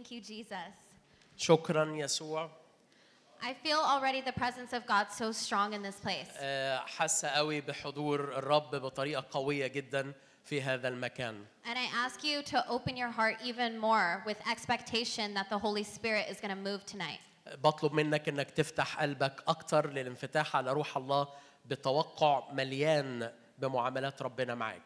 Thank you, Jesus. شكرا يسوع I feel already the presence of God so strong in this place. آه، حاسه قوي بحضور الرب بطريقه قويه جدا في هذا المكان And I ask you to open your heart even more with expectation that the Holy Spirit is going to move tonight. بطلب منك انك تفتح قلبك اكتر للانفتاح على روح الله بتوقع مليان بمعاملات ربنا معاك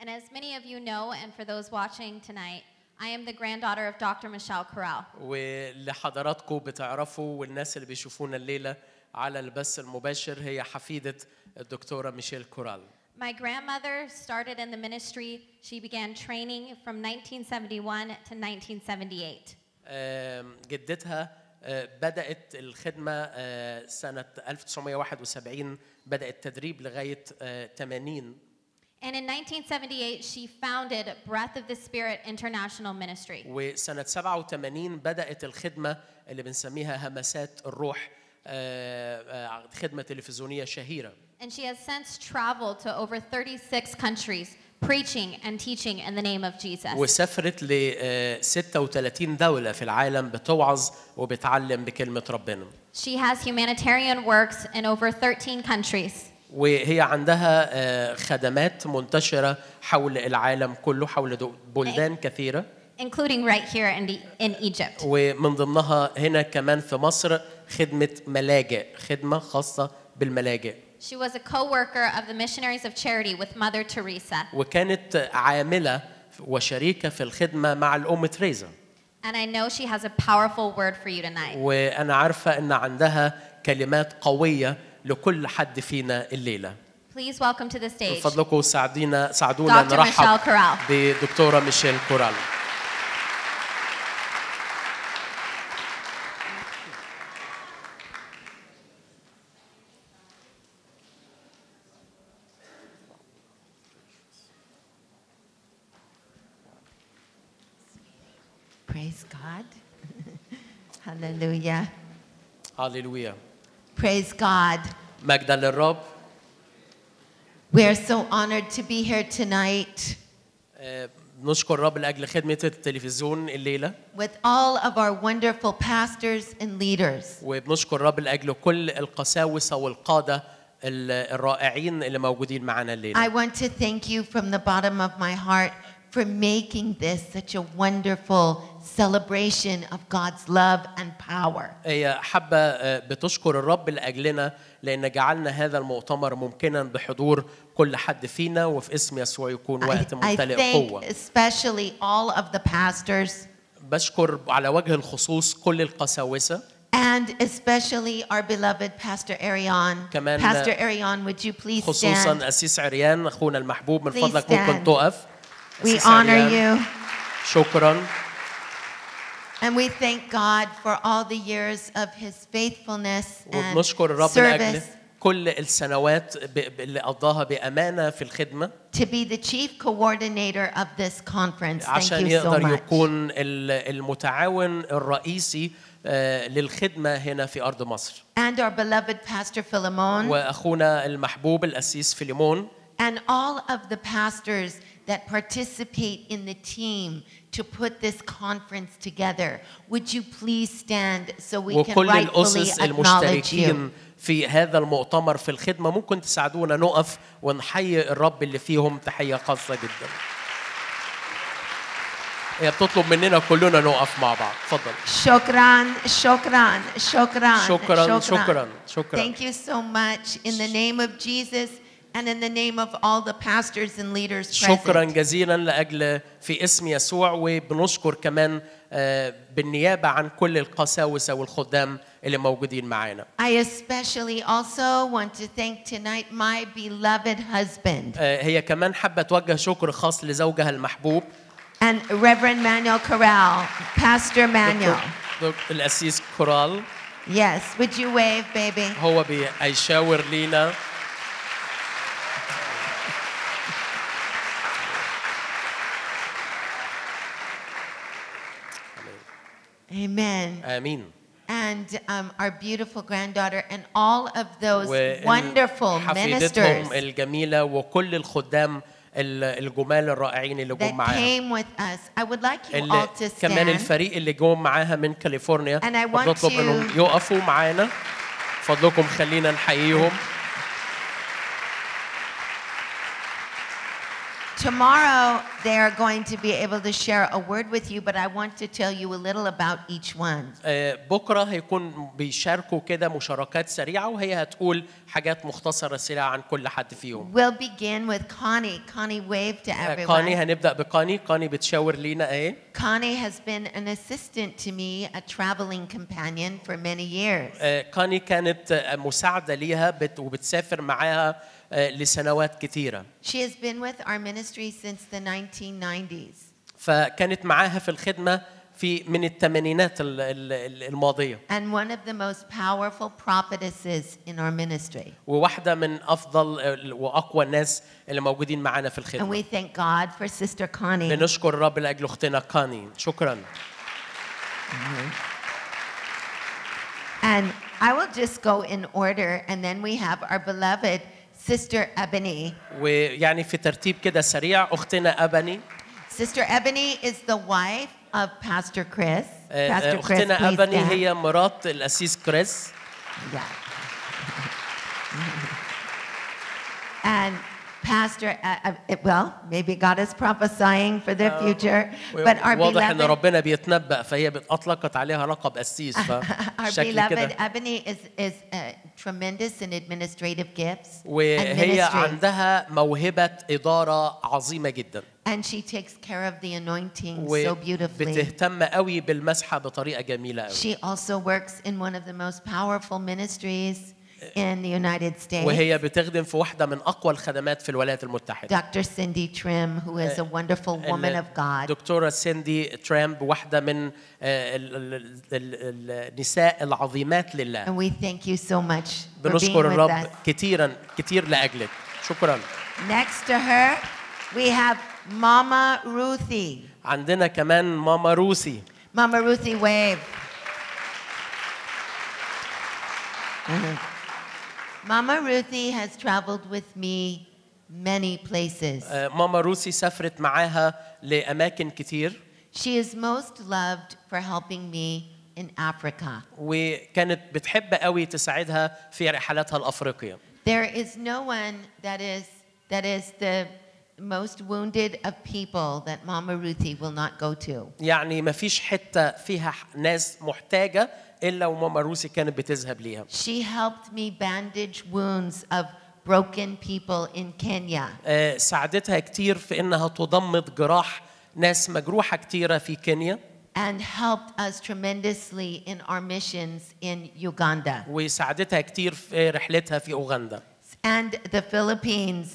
And as many of you know, and for those watching tonight, I am the granddaughter of Dr. Michelle Corral. واللي حضراتكم بتعرفوا والناس اللي بيشوفونا الليلة على البث المباشر هي حفيدة الدكتورة ميشيل كورال My grandmother started in the ministry. She began training from 1971 to 1978. آم، جدتها آه، بدأت الخدمة آه، سنة 1971 بدأ التدريب لغاية آه، 80 And in 1978, she founded Breath of the Spirit International Ministry. وسنة 87 بدأت الخدمة اللي بنسميها همسات الروح آه، آه، خدمة تلفزيونية شهيرة And she has since traveled to over 36 countries preaching and teaching in the name of Jesus. وسافرت ل آه، 36 دولة في العالم بتوعظ وبتعلم بكلمة ربنا She has humanitarian works in over 13 countries. وهي عندها آه، خدمات منتشرة حول العالم كله حول بلدان كثيرة including right here in, the, in Egypt. ومن ضمنها هنا كمان في مصر خدمة ملاجئ خدمة خاصة بالملاجئ She was a co-worker of the Missionaries of Charity with Mother Teresa. وكانت عاملة وشريكة في الخدمة مع الأم تريزا And I know she has a powerful word for you tonight. وأنا عارفة أن عندها كلمات قوية لكل حد فينا الليلة Please welcome to the من stage فضلكم ساعدينا ساعدونا Dr. نرحب. بدكتورة ميشيل كورال Praise God. Hallelujah. هاليلويا Praise God. مجدا للرب We are so honored to be here tonight آه، نشكر الرب لأجل خدمة التلفزيون الليلة with all of our wonderful pastors and leaders. وبنشكر الرب لاجل كل القساوسه والقاده ال- الرائعين اللي موجودين معانا I الليله want to thank you from the bottom of my heart for making this such a wonderful celebration of God's love and power. هي حابه آه، بتشكر الرب لاجلنا لان جعلنا هذا المؤتمر ممكنا بحضور كل حد فينا وفي اسم يسوع يكون I, وقت I ممتلئ thank قوه especially all of the pastors بشكر على وجه الخصوص كل القساوسه and especially our beloved Pastor Arion. كمان- Pastor Arion, would you please stand? خصوصا اسيس عريان اخونا المحبوب من Please فضلك ممكن stand. تقف We أسيس honor عريان، you. شكرا And we thank God for all the years of his faithfulness and وبنشكر الرب لاجل service كل السنوات ب- ب- اللي قضاها بامانه في الخدمه to be the chief coordinator of this conference. Thank عشان you so يقدر much. يكون ال- المتعاون الرئيسي آه، للخدمة هنا في أرض مصر And our beloved Pastor Philemon وأخونا المحبوب الأسيس فيليمون and all of the pastors that participate in the team to put this conference together. Would you please stand so we can وكل rightfully الأسس acknowledge you? المشتركين في هذا المؤتمر في الخدمة ممكن تساعدونا نقف ونحيي الرب اللي فيهم تحية خاصة جدا هي بتطلب مننا كلنا نقف مع بعض اتفضل Shukran, shukran, shukran, شكرا شكرا شكرا Thank you so much in the name of Jesus and in the name of all the pastors and leaders شكرا present. جزيلا لاجل في اسم يسوع وبنشكر كمان آه، بالنيابه عن كل القساوسه والخدام اللي موجودين معانا I especially also want to thank tonight my beloved husband آه، هي كمان حابه توجه شكر خاص لزوجها المحبوب and Reverend Manuel Corral, Pastor Manuel. دكتور الاسيس كورال Yes, would you wave, baby? هو بي- هيشاور لينا Amen. آمين And um, our beautiful granddaughter and all of those wonderful ministers الجميلة وكل الخدام ال- الجمال الرائعين اللي جم معاها came with us. I would like you اللي all to كمان. الفريق اللي جم معاها من كاليفورنيا بنطلب إنهم يقفوا معانا فضلكم خلينا نحييهم Tomorrow, they are going to be able to share a word with you, but I want to tell you a little about each one. آه، بكره هيكون بيشاركوا كده مشاركات سريعه وهي هتقول حاجات مختصره سريعه عن كل حد فيهم We'll begin with Connie. Connie, wave to آه، everyone. قاني هنبدا بقاني قاني بتشاور لينا اهي Connie has been an assistant to me, a traveling companion for many years. آه، قاني كانت آه، مساعده ليها بت- وبتسافر معاها آه، لسنوات كتيره She has been with our ministry since the 1990s. فكانت معاها في الخدمه في من الثمانينات ال- ال- الماضيه And one of the most powerful prophetesses in our ministry. وواحده من افضل آه، واقوى الناس اللي موجودين معانا في And الخدمه we thank God for Sister Connie. بنشكر الرب لاجل اختنا قاني شكرا And I will just go in order, and then we have our beloved Sister Ebony. ويعني في ترتيب كده سريع اختنا ابني Sister Ebony is the wife of Pastor Chris. آه، Pastor آه، Chris, اختنا please ابني stand. هي مرات الاسيس كريس Yeah. and Pastor, uh, uh, well, maybe God is prophesying for the future, but our واضح ان beloved, ربنا بيتنبأ فهي بت- اطلقت عليها لقب قسيس our فشكل beloved كده Ebony is, is uh, tremendous in administrative gifts and وهي ministry. عندها موهبة إدارة عظيمة جدا And she takes care of the anointing so beautifully. وبتهتم قوي بالمسحة بطريقة جميلة قوي She also works in one of the most powerful ministries in the United States. وهي بتخدم في واحدة من أقوى الخدمات في الولايات المتحدة Dr. Cindy Trim, who is a wonderful woman of God. دكتورة سيندي ترامب واحدة من ال- ال- ال- النساء العظيمات لله And we thank you so much بنشكر الرب us. كتيرا كتير لأجلك شكرا Next to her, we have Mama Ruthie. عندنا كمان ماما روسي Mama Ruthie, wave. Mama Ruthie has traveled with me many places. آه، ماما روسي سافرت معاها لأماكن كتير She is most loved for helping me in Africa. وكانت بتحب قوي تساعدها في رحلاتها الأفريقية There is no one that is that is the most wounded of people that Mama Ruthie will not go to. يعني ما فيش حتة فيها ح- ناس محتاجة إلا وماما روسي كانت بتذهب ليها She helped me bandage wounds of broken people in Kenya. آه، ساعدتها كتير في إنها تضمد جراح ناس مجروحة كتيرة في كينيا and helped us tremendously in our missions in Uganda. وساعدتها كتير في رحلتها في أوغندا And the Philippines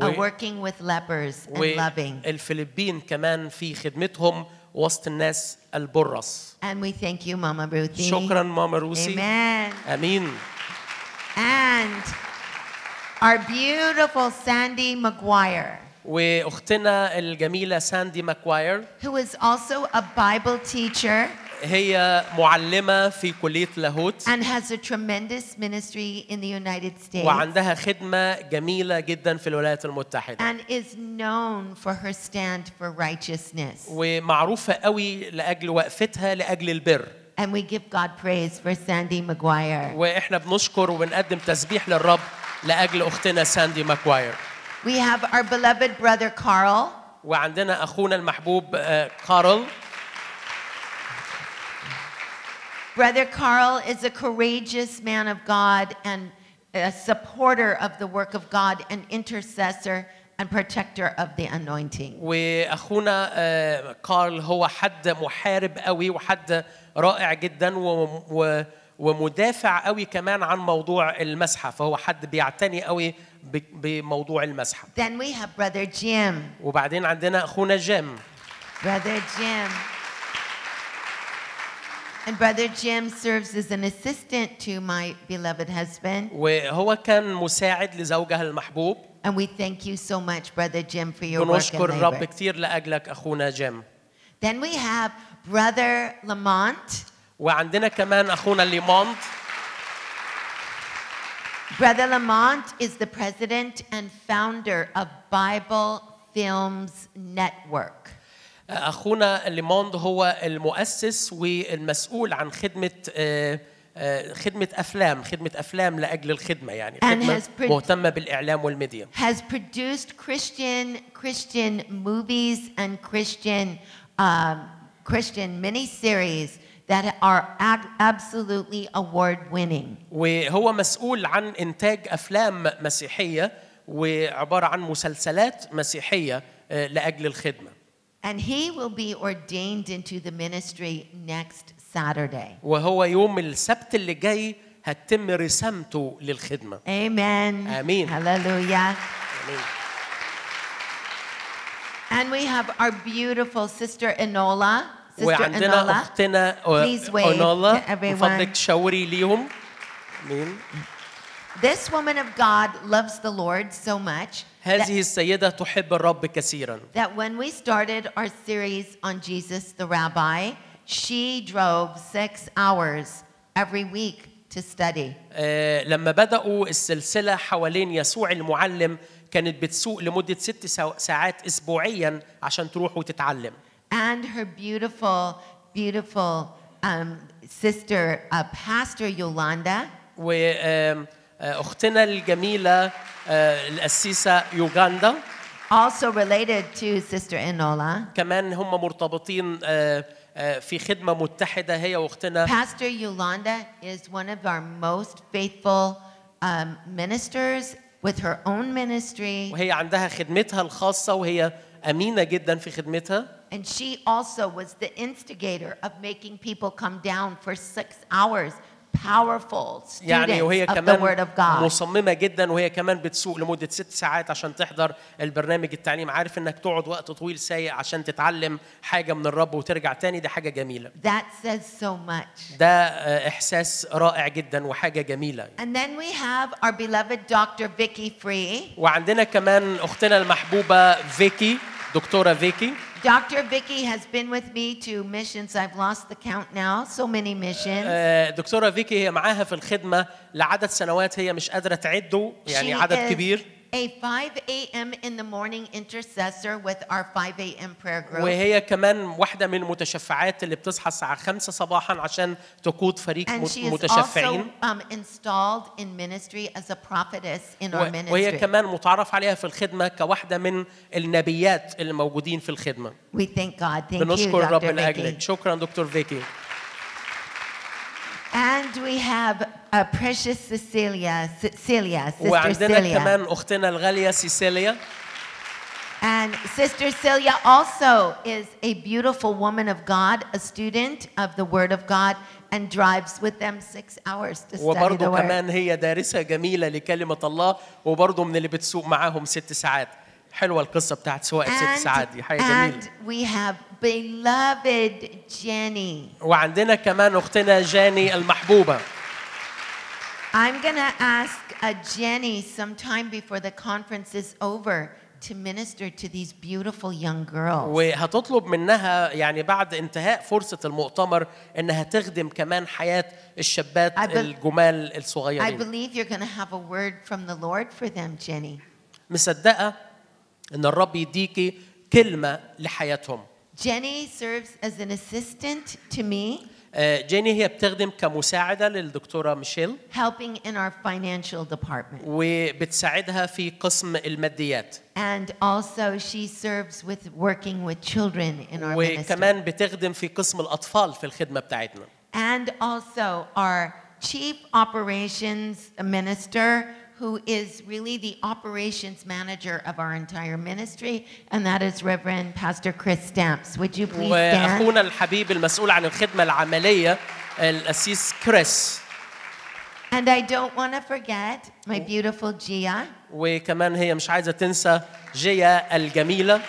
are We- working with lepers and loving. والفلبين كمان في خدمتهم وسط الناس البرص And we thank you, Mama Ruthie. شكرا ماما روسي Amen. امين And our beautiful Sandy McGuire, واختنا الجميله ساندي ماكواير who is also a Bible teacher هي معلمة في كلية لاهوت and has a tremendous ministry in the United States وعندها خدمة جميلة جدا في الولايات المتحدة. and is known for her stand for righteousness. ومعروفة قوي لأجل وقفتها لأجل البر. And we give God praise for Sandy McGuire. وإحنا بنشكر وبنقدم تسبيح للرب لأجل أختنا ساندي ماكواير. We have our beloved brother Carl, وعندنا أخونا المحبوب آه، كارل. Brother Carl is a courageous man of God and a supporter of the work of God, an intercessor and protector of the anointing. واخونا آه، كارل هو حد محارب قوي وحد رائع جدا و- و- ومدافع قوي كمان عن موضوع المسحه فهو حد بيعتني قوي ب- بموضوع المسحه Then we have Brother Jim. وبعدين عندنا اخونا جيم Brother Jim. And Brother Jim serves as an assistant to my beloved husband. وهو كان مساعد لزوجها المحبوب And we thank you so much, Brother Jim, for your work and ونشكر الرب labor. كتير لاجلك اخونا جيم Then we have Brother Lamont. وعندنا كمان اخونا ليموند Brother Lamont is the president and founder of Bible Films Network. أخونا ليموند هو المؤسس والمسؤول عن خدمة آه، آه، خدمة أفلام خدمة أفلام لأجل الخدمة يعني خدمة مهتمة بالإعلام والميديا. has produced Christian Christian movies and Christian uh, Christian miniseries that are absolutely award winning وهو مسؤول عن إنتاج أفلام مسيحية وعبارة عن مسلسلات مسيحية آه، لأجل الخدمة. And he will be ordained into the ministry next Saturday. وهو يوم السبت اللي جاي هتتم رسامته للخدمه Amen. Amen. Hallelujah. آمين. And we have our beautiful sister Enola. Sister وعندنا Enola. اختنا Please wave اونولا to everyone. من فضلك تشاوري ليهم امين This woman of God loves the Lord so much that, هذه السيده تحب الرب كثيرا that when we started our series on Jesus the Rabbi, she drove six hours every week to study. آه، لما بدأوا السلسلة حوالين يسوع المعلم كانت بتسوق لمدة ست سا- ساعات أسبوعيا عشان تروح وتتعلم And her beautiful, beautiful um, sister, uh, Pastor Yolanda, وأختنا الجميلة آه، القسيسة يوغندا also related to Sister Enola. كمان هم مرتبطين آه، آه، في خدمة متحدة هي وأختنا Pastor Yolanda is one of our most faithful um, ministers with her own ministry. وهي عندها خدمتها الخاصة وهي أمينة جدا في خدمتها And she also was the instigator of making people come down for six hours, powerful students يعني وهي of the كمان Word of God. مصممة جدا وهي كمان بتسوق لمدة ست ساعات عشان تحضر البرنامج التعليم عارف إنك تقعد وقت طويل سايق عشان تتعلم حاجة من الرب وترجع تاني دي حاجة جميلة That says so much. ده آه، إحساس رائع جدا وحاجة جميلة And then we have our beloved Dr. Vicky Free. وعندنا كمان أختنا المحبوبة فيكي دكتورة فيكي Dr. Vicky has been with me to missions. I've lost the count now. So many missions. آه، دكتورة فيكي هي معاها في الخدمة لعدد سنوات هي مش قادرة تعده يعني عدد كبير A 5 a.m. in the morning intercessor with our 5 a.m. prayer group. وهي كمان واحدة من المتشفعات اللي بتصحى الساعة 5 صباحا عشان تقود فريق And مت- she is متشفعين also um, installed in ministry as a prophetess in our و- وهي ministry. كمان متعرف عليها في الخدمة كواحدة من النبيات اللي موجودين في الخدمة We thank God. Thank you, بنشكر الرب Dr. لأجلك Vicky. شكرا دكتور فيكي And we have a precious Cecilia, Cecilia, Sister وعندنا Celia. كمان أختنا الغالية سيسيليا And Sister Celia also is a beautiful woman of God, a student of the Word of God, and drives with them six hours to study the وبرضه Word. كمان هي دارسة جميلة لكلمة الله وبرضه من اللي بتسوق معاهم ست ساعات حلوة القصة بتاعت سواق الست ساعات دي حاجة جميلة and we have beloved Jenny. وعندنا كمان أختنا جاني المحبوبة I'm to ask uh, Jenny sometime before the conference is over to minister to these beautiful young girls. وهتطلب منها يعني بعد انتهاء فرصة المؤتمر انها تخدم كمان حياة الشابات I الجمال I الصغيرين believe you're going to have a word from the Lord for them, Jenny. مصدقة ان الرب يديكي كلمة لحياتهم Jenny serves as an assistant to me, آه، جيني هي بتخدم كمساعدة للدكتورة ميشيل helping in our financial department. وبتساعدها في قسم الماديات And also, she serves with working with children in our. وكمان بتخدم في قسم الأطفال في الخدمة بتاعتنا And also, our chief operations minister, who is really the operations manager of our entire ministry, and that is Reverend Pastor Chris Stamps. Would you please stand? وأخونا الحبيب المسؤول عن الخدمة العملية الأسيس كريس And I don't want to forget my beautiful Gia. وكمان هي مش عايزة تنسى جيا الجميلة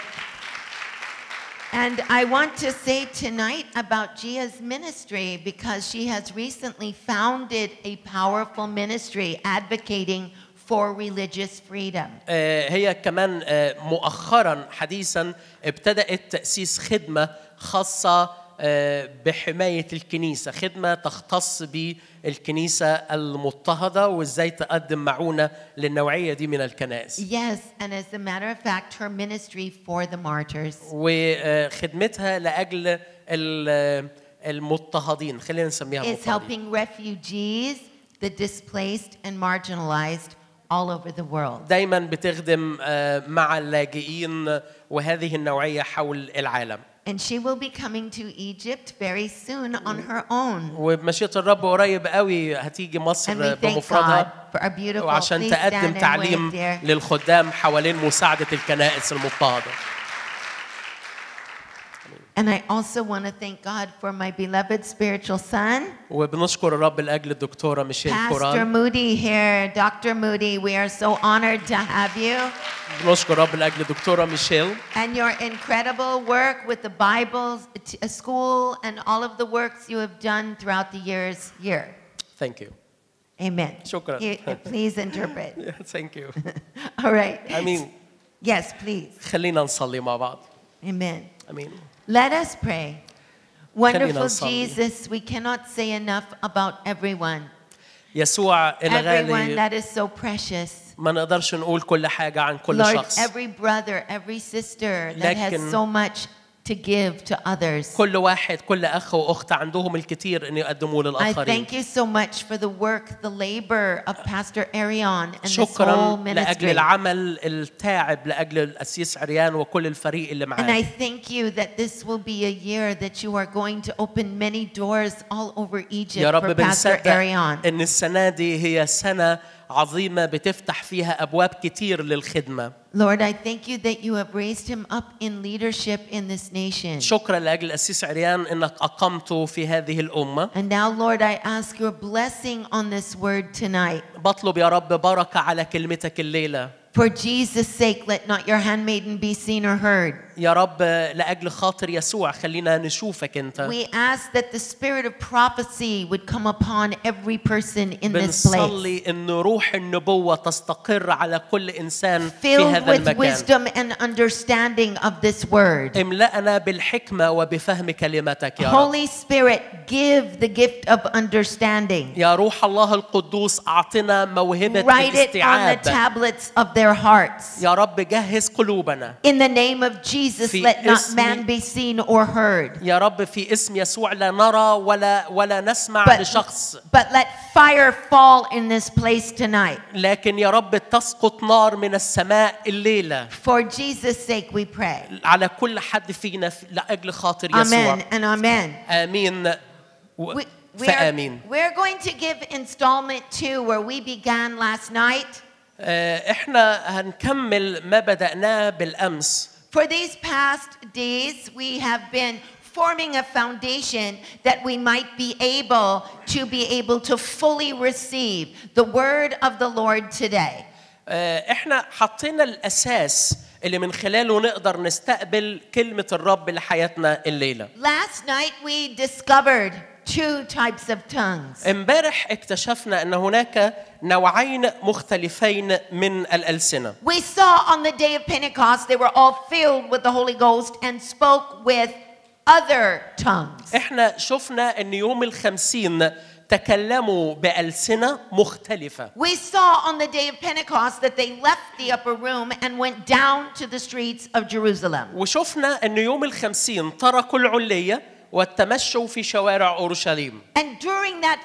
And I want to say tonight about Gia's ministry because she has recently founded a powerful ministry advocating for religious freedom. آه، هي كمان آه، مؤخرا حديثا ابتدأت تأسيس خدمة خاصة آه، بحماية الكنيسة خدمة تختص بالكنيسة المضطهدة وإزاي تقدم معونة للنوعية دي من الكنائس. Yes, and as a matter of fact, her ministry for the martyrs. وخدمتها لأجل ال- المضطهدين خلينا نسميها المضطهدين helping refugees, the displaced and marginalized all over the world. دايما بتخدم آه، مع اللاجئين وهذه النوعية حول العالم. And she will be coming to Egypt very soon on her own. وبمشيئه الرب قريب قوي هتيجي And مصر we thank God بمفردها for our beautiful. وعشان Please تقدم stand and تعليم wave, dear. للخدام حوالين مساعده الكنائس المضطهده And I also want to thank God for my beloved spiritual son, وبنشكر الرب لاجل الدكتوره ميشيل Pastor كورال Moody here. Dr. Moody, we are so honored to have you بنشكر الرب لاجل الدكتوره ميشيل and your incredible work with the Bible t- uh, school and all of the works you have done throughout the years here. ثانك يو Amen. شكراً. Here, Please interpret. ثانك يو All right. امين Yes, please. خلينا نصلي مع بعض Amen. امين Let us pray. Wonderful نصلي. Jesus, we cannot say enough about everyone. يسوع Everyone الغالي that is so precious. ما نقدرش نقول كل حاجه عن كل Lord, شخص every brother, every sister that has لكن- so much to give to others. كل واحد كل اخ واخت عندهم الكثير ان يقدموه I للاخرين thank you so much for the work, the labor of Pastor Arion and this whole شكرا لاجل ministry. العمل التاعب لاجل الاسيس عريان وكل الفريق اللي And I معاه thank you that this will be a year that you are going to open many doors all over Egypt يا رب for Pastor بنصدق Arion. ان السنه دي هي سنه عظيمه بتفتح فيها ابواب كتير للخدمه Lord, I thank you that you have raised him up in leadership in this nation. شكرا لاجل الاسيس عريان انك اقمته في هذه الامه And now, Lord, I ask your blessing on this word tonight. بطلب يا رب بركه على كلمتك الليلة For Jesus' sake, let not your handmaiden be seen or heard. يا رب لاجل خاطر يسوع خلينا نشوفك انت We ask that the spirit of prophecy would come upon every person in this place. بنصلي ان روح النبوه تستقر على كل انسان في Filled هذا with المكان wisdom and understanding of this word. املأنا بالحكمه وبفهم كلمتك يا رب Holy Spirit, give the gift of understanding. يا روح الله القدوس اعطنا موهبه Write it on the الاستيعاب tablets of their hearts. يا رب جهز قلوبنا In the name of Jesus, في let not اسم- man be seen or heard. يا رب في اسم يسوع لا نرى ولا ولا نسمع But, لشخص but let fire fall in this place tonight. لكن يا رب تسقط نار من السماء الليله For Jesus' sake, we pray. على كل حد فينا في- لاجل خاطر يسوع Amen and amen. امين و... We, we are, فامين we're going to give installment two where we began last night. آه، احنا هنكمل ما بدأناه بالامس For these past days, we have been forming a foundation that we might be able to be able to fully receive the word of the Lord today. آه، احنا حطينا الاساس اللي من خلاله نقدر نستقبل كلمه الرب لحياتنا الليله Last night, we discovered two types of tongues. امبارح اكتشفنا ان هناك نوعين مختلفين من الالسنه We saw on the day of Pentecost, they were all filled with the Holy Ghost and spoke with other tongues. احنا شفنا ان يوم الخمسين تكلموا بألسنة مختلفة We saw on the day of Pentecost that they left the upper room and went down to the streets of Jerusalem. وشفنا ان يوم الخمسين تركوا العلية والتمشوا في شوارع أورشليم And during that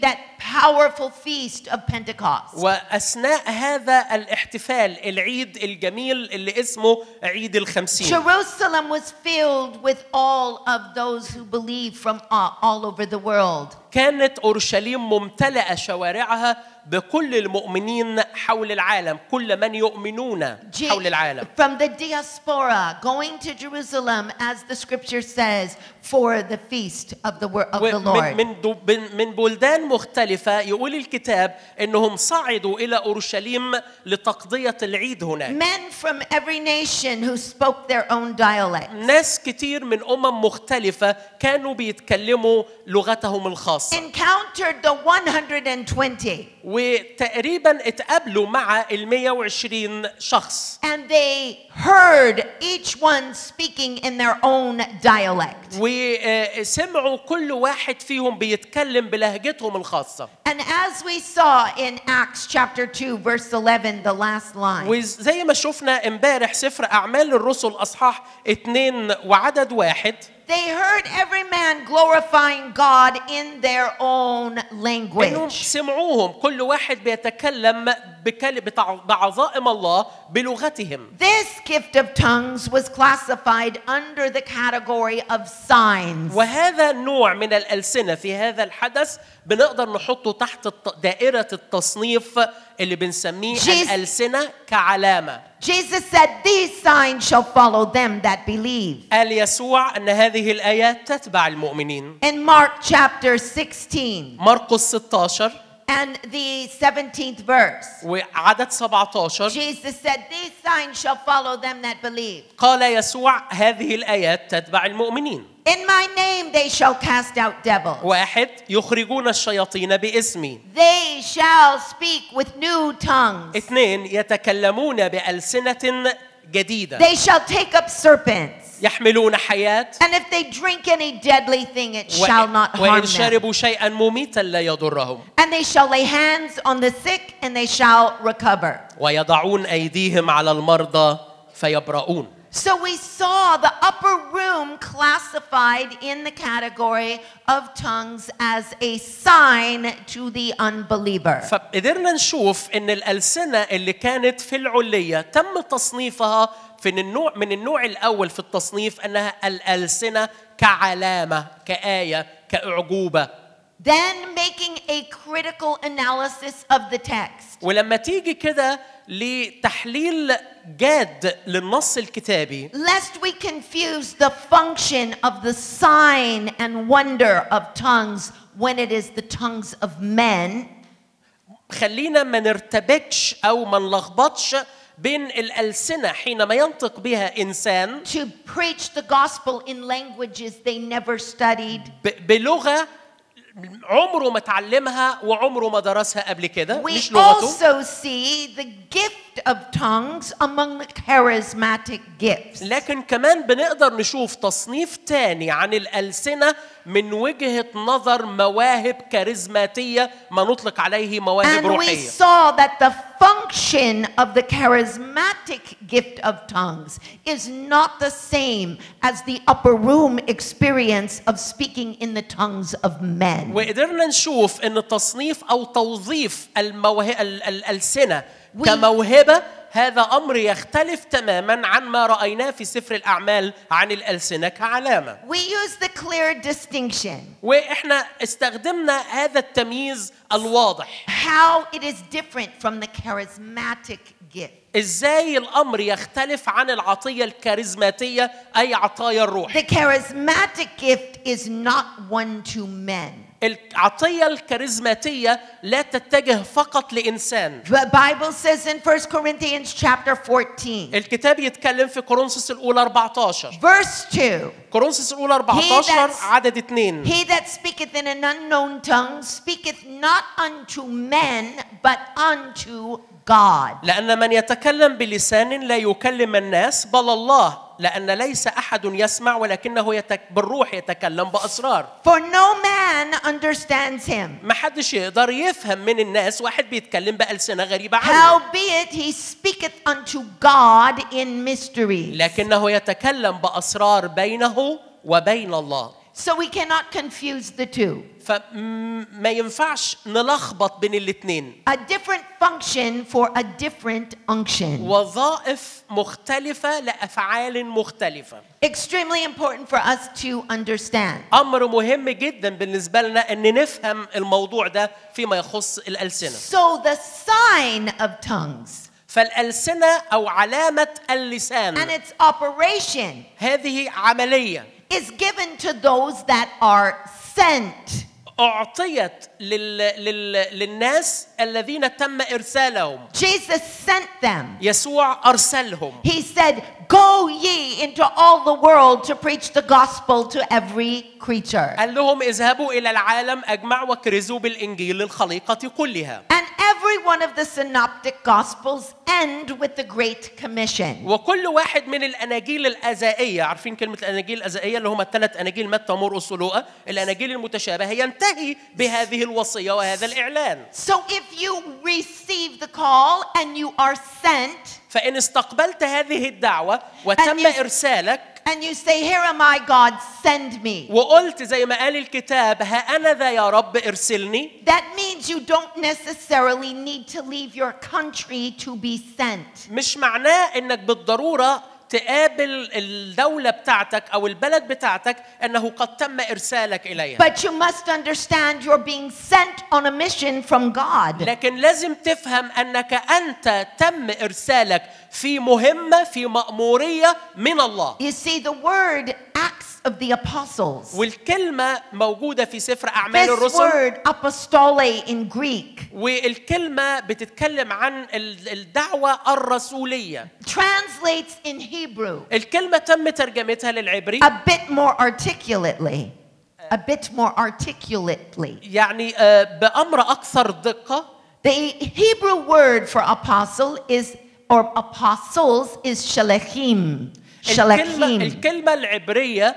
that powerful feast of Pentecost, وأثناء هذا الاحتفال العيد الجميل اللي اسمه عيد الخمسين Jerusalem was filled with all of those who believe from all, all over the world. كانت أورشليم ممتلئة شوارعها بكل المؤمنين حول العالم كل من يؤمنون حول العالم From the diaspora going to Jerusalem, as the scripture says, for the feast of the, wor- of the Lord. من من بلدان مختلفة يقول الكتاب إنهم صعدوا إلى أورشليم لتقضية العيد هناك. Men from every nation who spoke their own dialect. ناس كتير من أمم مختلفة كانوا بيتكلموا لغتهم الخاصة encountered the 120 وتقريبا اتقابلوا مع ال 120 شخص. And they heard each one speaking in their own dialect. وسمعوا كل واحد فيهم بيتكلم بلهجتهم الخاصة. And as we saw in Acts chapter 2, verse 11, the last line, وزي ما شفنا امبارح سفر أعمال الرسل أصحاح اتنين وعدد واحد. they heard every man glorifying God in their own انهم language. سمعوهم كل واحد بيتكلم بكل- بتع- بعظائم الله بلغتهم. This gift of tongues was classified under the category of signs. وهذا النوع من الألسنة في هذا الحدث بنقدر نحطه تحت دائرة التصنيف اللي بنسميه Jesus- الألسنة كعلامة. Jesus said, These signs shall follow them that believe. قال يسوع أن هذه الآيات تتبع المؤمنين. In Mark chapter 16 مرقس 16 and the 17th verse, وعدد 17 Jesus said, These signs shall follow them that believe. قال يسوع هذه الآيات تتبع المؤمنين In my name they shall cast out devils. واحد يخرجون الشياطين باسمي They shall speak with new tongues. اثنين يتكلمون بألسنة جديدة They shall take up serpents. يحملون حياة And if they drink any deadly thing, it و- shall not harm وإن them. شربوا شيئا مميتا لا يضرهم And they shall lay hands on the sick and they shall recover. ويضعون أيديهم على المرضى فيبرؤون So we saw the upper room classified in the category of tongues as a sign to the unbeliever. فقدرنا نشوف ان الألسنة اللي كانت في العلية تم تصنيفها في النوع من النوع الأول في التصنيف أنها الألسنة كعلامة كآية كأعجوبة Then making a critical analysis of the text. ولما تيجي كده لتحليل جاد للنص الكتابي Lest we confuse the function of the sign and wonder of tongues when it is the tongues of men خلينا ما نرتبكش أو ما نلخبطش بين الألسنة حينما ينطق بها إنسان to preach the gospel in languages they never studied. بلغة عمره ما اتعلمها وعمره ما درسها قبل كده We مش لغته. also see the gift of tongues among the charismatic gifts. لكن كمان بنقدر نشوف تصنيف تاني عن الألسنة من وجهة نظر مواهب كاريزماتية ما نطلق عليه مواهب And we روحية saw that the function of the charismatic gift of tongues is not the same as the upper room experience of speaking in the tongues of men. وقدرنا نشوف ان تصنيف او توظيف الموه... ال- الألسنة We- كموهبة هذا أمر يختلف تماما عن ما رأيناه في سفر الأعمال عن الألسنة كعلامة We use the clear distinction وإحنا استخدمنا هذا التمييز الواضح how it is different from the charismatic gift. إزاي الأمر يختلف عن العطية الكاريزماتية أي عطايا الروح The charismatic gift is not one to men. العطية الكاريزماتية لا تتجه فقط لإنسان. The Bible says in 1 Corinthians chapter 14, الكتاب يتكلم في كورنثوس الأولى 14 verse 2. كورنثوس الأولى 14 that's- عدد 2 He that speaketh in an unknown tongue speaketh not unto men, but unto God. لأن من يتكلم بلسان لا يكلم الناس بل الله. لأن ليس أحد يسمع ولكنه يتك... بالروح يتكلم بأسرار For no man understands him. ما حدش يقدر يفهم من الناس واحد بيتكلم بألسنة غريبة عنه Howbeit he speaketh unto God in mysteries. لكنه يتكلم بأسرار بينه وبين الله So we cannot confuse the two. فما ينفعش نلخبط بين الاثنين A different function for a different unction. وظائف مختلفة لأفعال مختلفة Extremely important for us to understand. أمر مهم جدا بالنسبة لنا أن نفهم الموضوع ده فيما يخص الألسنة So the sign of tongues فالألسنة أو علامة and اللسان its operation هذه عملية is given to those that are sent. أعطيت لل... لل... للناس الذين تم إرسالهم Jesus sent them. يسوع أرسلهم He said, Go ye into all the world to preach the gospel to every creature. قال لهم اذهبوا إلى العالم أجمع وكرزوا بالإنجيل للخليقة كلها And one of the synoptic gospels end with the Great Commission. وكل واحد من الاناجيل الازائيه عارفين كلمه الاناجيل الازائيه اللي هم الثلاث اناجيل متى مرقس ولوقا الاناجيل المتشابهه ينتهي بهذه الوصيه وهذا الاعلان So if you receive the call and you are sent, فان استقبلت هذه الدعوه وتم And you- ارسالك and you say, Here am I, God, send me. وقلت زي ما قال الكتاب ها انا ذا يا رب ارسلني That means you don't necessarily need to leave your country to be sent. مش معناه انك بالضروره تقابل الدوله بتاعتك او البلد بتاعتك انه قد تم ارسالك اليها But you must understand you're being sent on a mission from God. لكن لازم تفهم انك انت تم ارسالك في مهمه في ماموريه من الله You see, the word Acts of the Apostles, والكلمة موجوده في سفر this الرسل word apostole in Greek, والكلمة بتتكلم عن ال- الدعوه الرسوليه translates in Hebrew الكلمة تم ترجمتها للعبري a bit more articulately. A bit more articulately. يعني آه، بامر أكثر دقه The Hebrew word for apostle is, or apostles is shalachim. الكلمة, الكلمة العبرية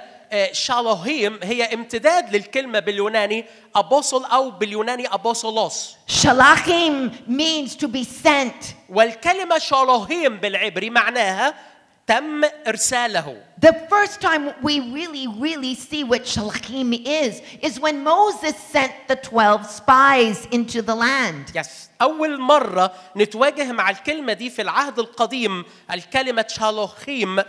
شالوهيم هي امتداد للكلمة باليوناني أبوصل أو باليوناني أبوصلوس. شلاخيم means to be sent. والكلمة شالوهيم بالعبري معناها تم ارساله The first time we really, really see what Shalachim is, is when Moses sent the 12 spies into the land. يس اول مره نتواجه مع الكلمه دي في العهد القديم الكلمه شالوهيم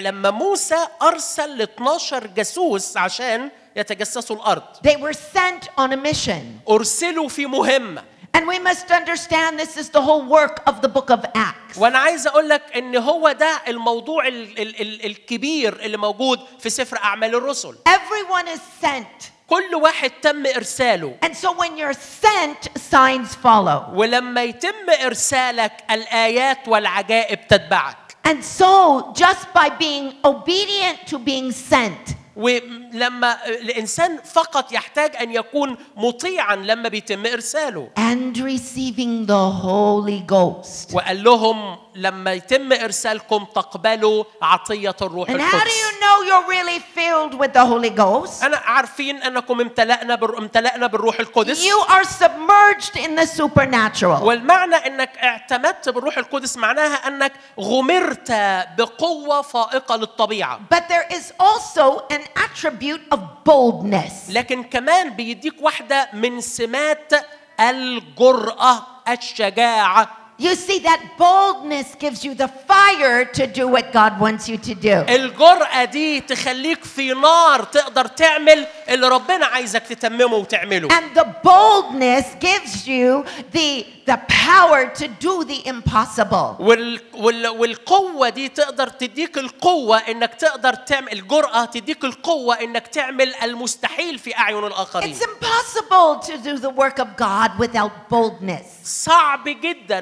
لما موسى ارسل ل 12 جاسوس عشان يتجسسوا الارض They were sent on a mission. ارسلوا في مهمه And we must understand this is the whole work of the book of Acts. وأنا عايز أقول لك ان هو ده الموضوع ال ال ال الكبير اللي موجود في سفر اعمال الرسل Everyone is sent. كل واحد تم ارساله And so when you're sent, signs follow. ولما يتم ارسالك الايات والعجائب تتبعك And so, just by being obedient to being sent, ولما الإنسان فقط يحتاج أن يكون مطيعا لما بيتم إرساله and receiving the Holy Ghost. وقال لهم لما يتم إرسالكم تقبلوا عطية الروح And how do القدس you know you're really filled with the Holy Ghost? أنا عارفين أنكم امتلأنا بر... امتلأنا بالروح القدس You are submerged in the supernatural. والمعنى إنك اعتمدت بالروح القدس معناها أنك غمرت بقوة فائقة للطبيعة But there is also an attribute of boldness. لكن كمان بيديك واحدة من سمات الجرأة الشجاعة You see, that boldness gives you the fire to do what God wants you to do. الجرأة دي تخليك في نار تقدر تعمل اللي ربنا عايزك تتممه وتعمله And the boldness gives you the, the power to do the impossible. وال وال والقوة دي تقدر تديك القوة انك تقدر تعمل الجرأة تديك القوة انك تعمل المستحيل في اعين الاخرين It's impossible to do the work of God without boldness. صعب جدا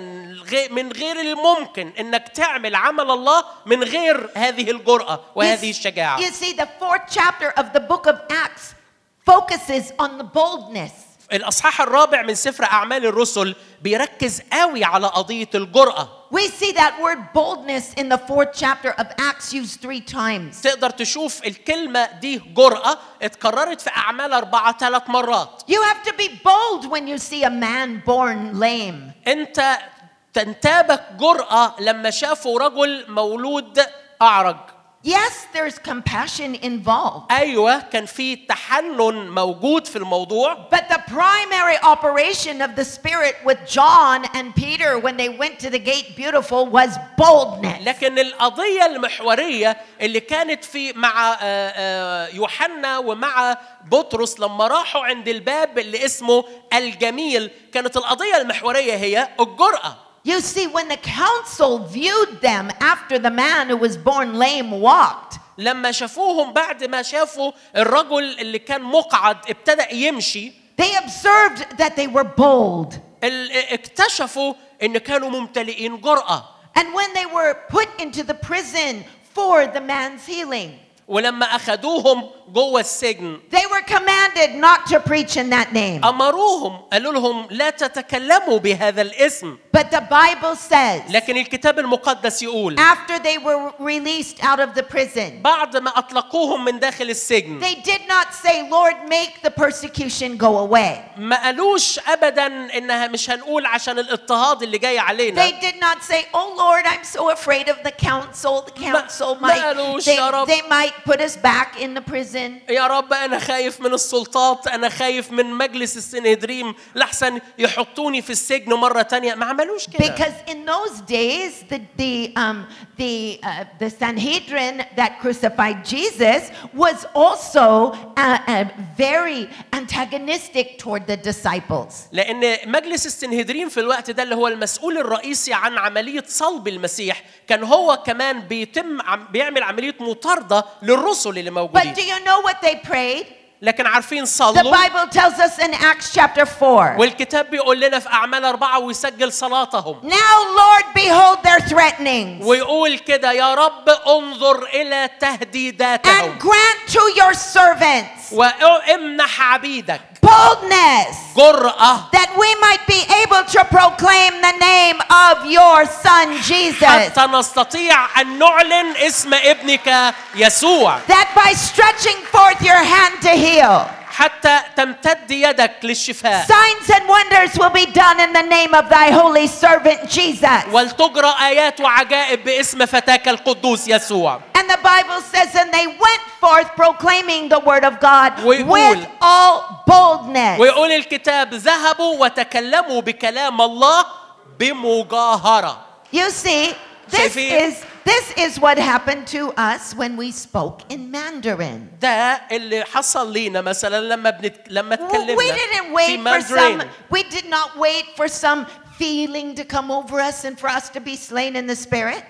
غي- من غير الممكن انك تعمل عمل الله من غير هذه الجرأة وهذه You- الشجاعة You see, the fourth chapter of the book of Acts focuses on the boldness. الإصحاح الرابع من سفر أعمال الرسل بيركز قوي على قضية الجرأة We see that word boldness in the fourth chapter of Acts used three times. تقدر تشوف الكلمة دي جرأة اتكررت في أعمال أربعة ثلاث مرات You have to be bold when you see a man born lame. أنت تنتابك جرأة لما شافوا رجل مولود أعرج Yes, there's compassion involved. أيوة كان في تحنن موجود في الموضوع But the primary operation of the Spirit with John and Peter when they went to the gate beautiful was boldness. لكن القضية المحورية اللي كانت في مع آه، آه، يوحنا ومع بطرس لما راحوا عند الباب اللي اسمه الجميل كانت القضية المحورية هي الجرأة You see, when the council viewed them after the man who was born lame walked, لما شافوهم بعد ما شافوا الرجل اللي كان مقعد ابتدأ يمشي they observed that they were bold. ال- اكتشفوا ان كانوا ممتلئين جرأة And when they were put into the prison for the man's healing, ولما اخذوهم جوه السجن they were commanded not to preach in that name. امروهم قالوا لهم لا تتكلموا بهذا الاسم But the Bible says, لكن الكتاب المقدس يقول after they were released out of the prison, بعد ما اطلقوهم من داخل السجن they did not say, Lord, make the persecution go away. ما قالوش ابدا انها مش هنقول عشان الاضطهاد اللي جاي علينا They did not say, Oh Lord, I'm so afraid of the council. The council ما might, قالوش they, يا رب. they might put us back in the prison. يا رب أنا خايف من السلطات أنا خايف من مجلس السنهدريم لحسن يحطوني في السجن مرة تانية. ما عملوش كده. Because in those days, the, the, um, the, uh, the Sanhedrin that crucified Jesus was also uh, uh, very antagonistic toward the disciples. لأن مجلس السنهدرين في الوقت ده اللي هو المسؤول الرئيسي عن عملية صلب المسيح كان هو كمان بيتم عم- بيعمل عملية مطاردة للرسل اللي But موجودين do you know what they prayed? لكن عارفين The صلوا Bible tells us in Acts chapter 4. والكتاب بيقول لنا في اعمال اربعه ويسجل صلاتهم Now, Lord, behold their threatenings. ويقول كده يا رب انظر الى تهديداتهم And grant to your servants وامنح عبيدك boldness جرأة that we might be able to proclaim the name of your Son Jesus. حتى نستطيع أن نعلن اسم ابنك يسوع That by stretching forth your hand to heal, حتى تمتد يدك للشفاء signs and wonders will be done in the name of thy holy servant Jesus. ولتجرى آيات وعجائب باسم فتاك القدوس يسوع And the Bible says, and they went forth proclaiming the word of God ويقول- with all boldness. ويقول الكتاب ذهبوا وتكلموا بكلام الله بمجاهرة You see, this شايفين؟ is this is what happened to us when we spoke in Mandarin. ده اللي حصل لينا مثلا لما بنت... لما اتكلمنا We didn't في wait for some ماندرين we did not wait for some feeling to come over us and for us to be slain in the spirit.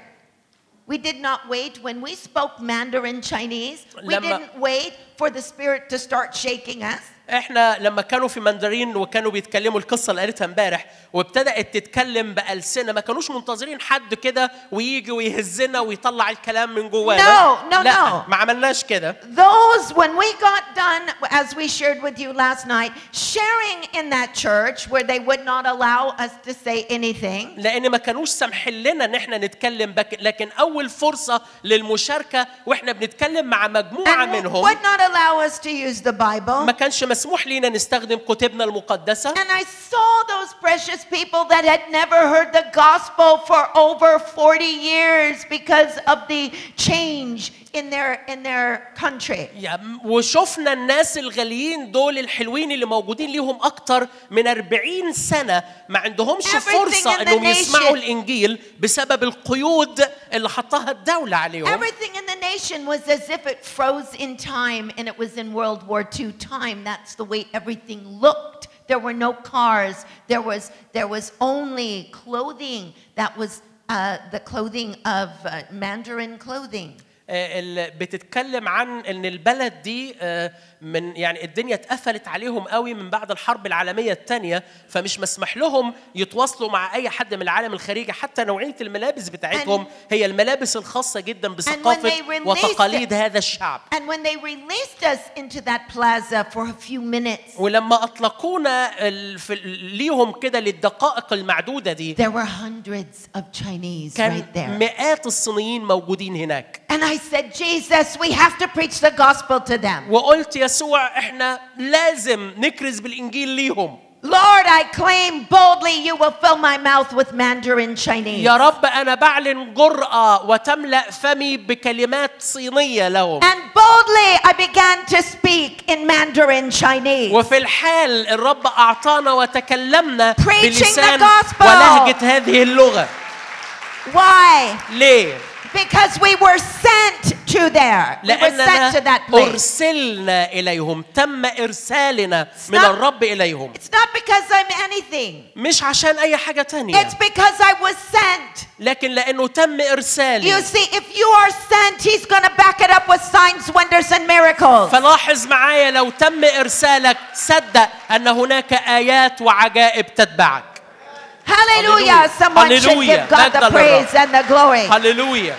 We did not wait when we spoke Mandarin Chinese. We لما- didn't wait for the spirit to start shaking us. إحنا لما كانوا في ماندرين وكانوا بيتكلموا القصة اللي قالتها امبارح وابتدأت تتكلم بألسنة ما كانوش منتظرين حد كده ويجي ويهزنا ويطلع الكلام من جوانا No, no, لا no. ما عملناش كده Those, when we got done, as we shared with you last night, sharing in that church where they would not allow us to say anything, لأن ما كانوش سامحين لنا إن إحنا نتكلم بك لكن أول فرصة للمشاركة وإحنا بنتكلم مع مجموعة and منهم would not allow us to use the Bible. ما كانش مسموح لينا نستخدم كتبنا المقدسه And I saw those precious people that had never heard the gospel for over 40 years because of the change in their, in their country. يا م- وشفنا الناس الغاليين دول الحلوين اللي موجودين ليهم اكتر من 40 سنه ما عندهمش Everything فرصه in the انهم يسمعوا nation. الانجيل بسبب القيود اللي حطها الدوله عليهم Everything in the nation was as if it froze in time and it was in World War II time. That's the way everything looked. There were no cars. There was, there was only clothing that was uh, the clothing of uh, Mandarin clothing. آه، اللي بتتكلم عن إن البلد دي آه، من يعني الدنيا اتقفلت عليهم قوي من بعد الحرب العالمية الثانية فمش مسمح لهم يتواصلوا مع أي حد من العالم الخارجي. حتى نوعية الملابس بتاعتهم هي الملابس الخاصة جدا بثقافة وتقاليد هذا الشعب. ولما أطلقونا ليهم كده للدقائق المعدودة دي كان. مئات الصينيين موجودين هناك. And I said, Jesus, we have to preach the gospel to them. وقلت يسوع احنا لازم نكرز بالانجيل ليهم Lord, I claim boldly you will fill my mouth with Mandarin Chinese. يا رب انا بعلن جرأة وتملأ فمي بكلمات صينية لهم And boldly I began to speak in Mandarin Chinese. وفي الحال الرب اعطانا وتكلمنا Preaching the بلسان gospel. ولهجة هذه اللغة Why? ليه؟ Because we were sent to there. We were لأننا sent to that place. أرسلنا إليهم تم إرسالنا من not- الرب إليهم It's not because I'm anything. مش عشان أي حاجة تانية It's because I was sent. لكن لأنه تم You إرسالي see, if you are sent, He's going to back it up with signs, wonders, and miracles. فلاحظ معايا لو تم إرسالك صدق أن هناك آيات وعجائب تتبعك Hallelujah. Hallelujah. Someone should Hallelujah. give God the مجد للرب. praise and the glory. هللويا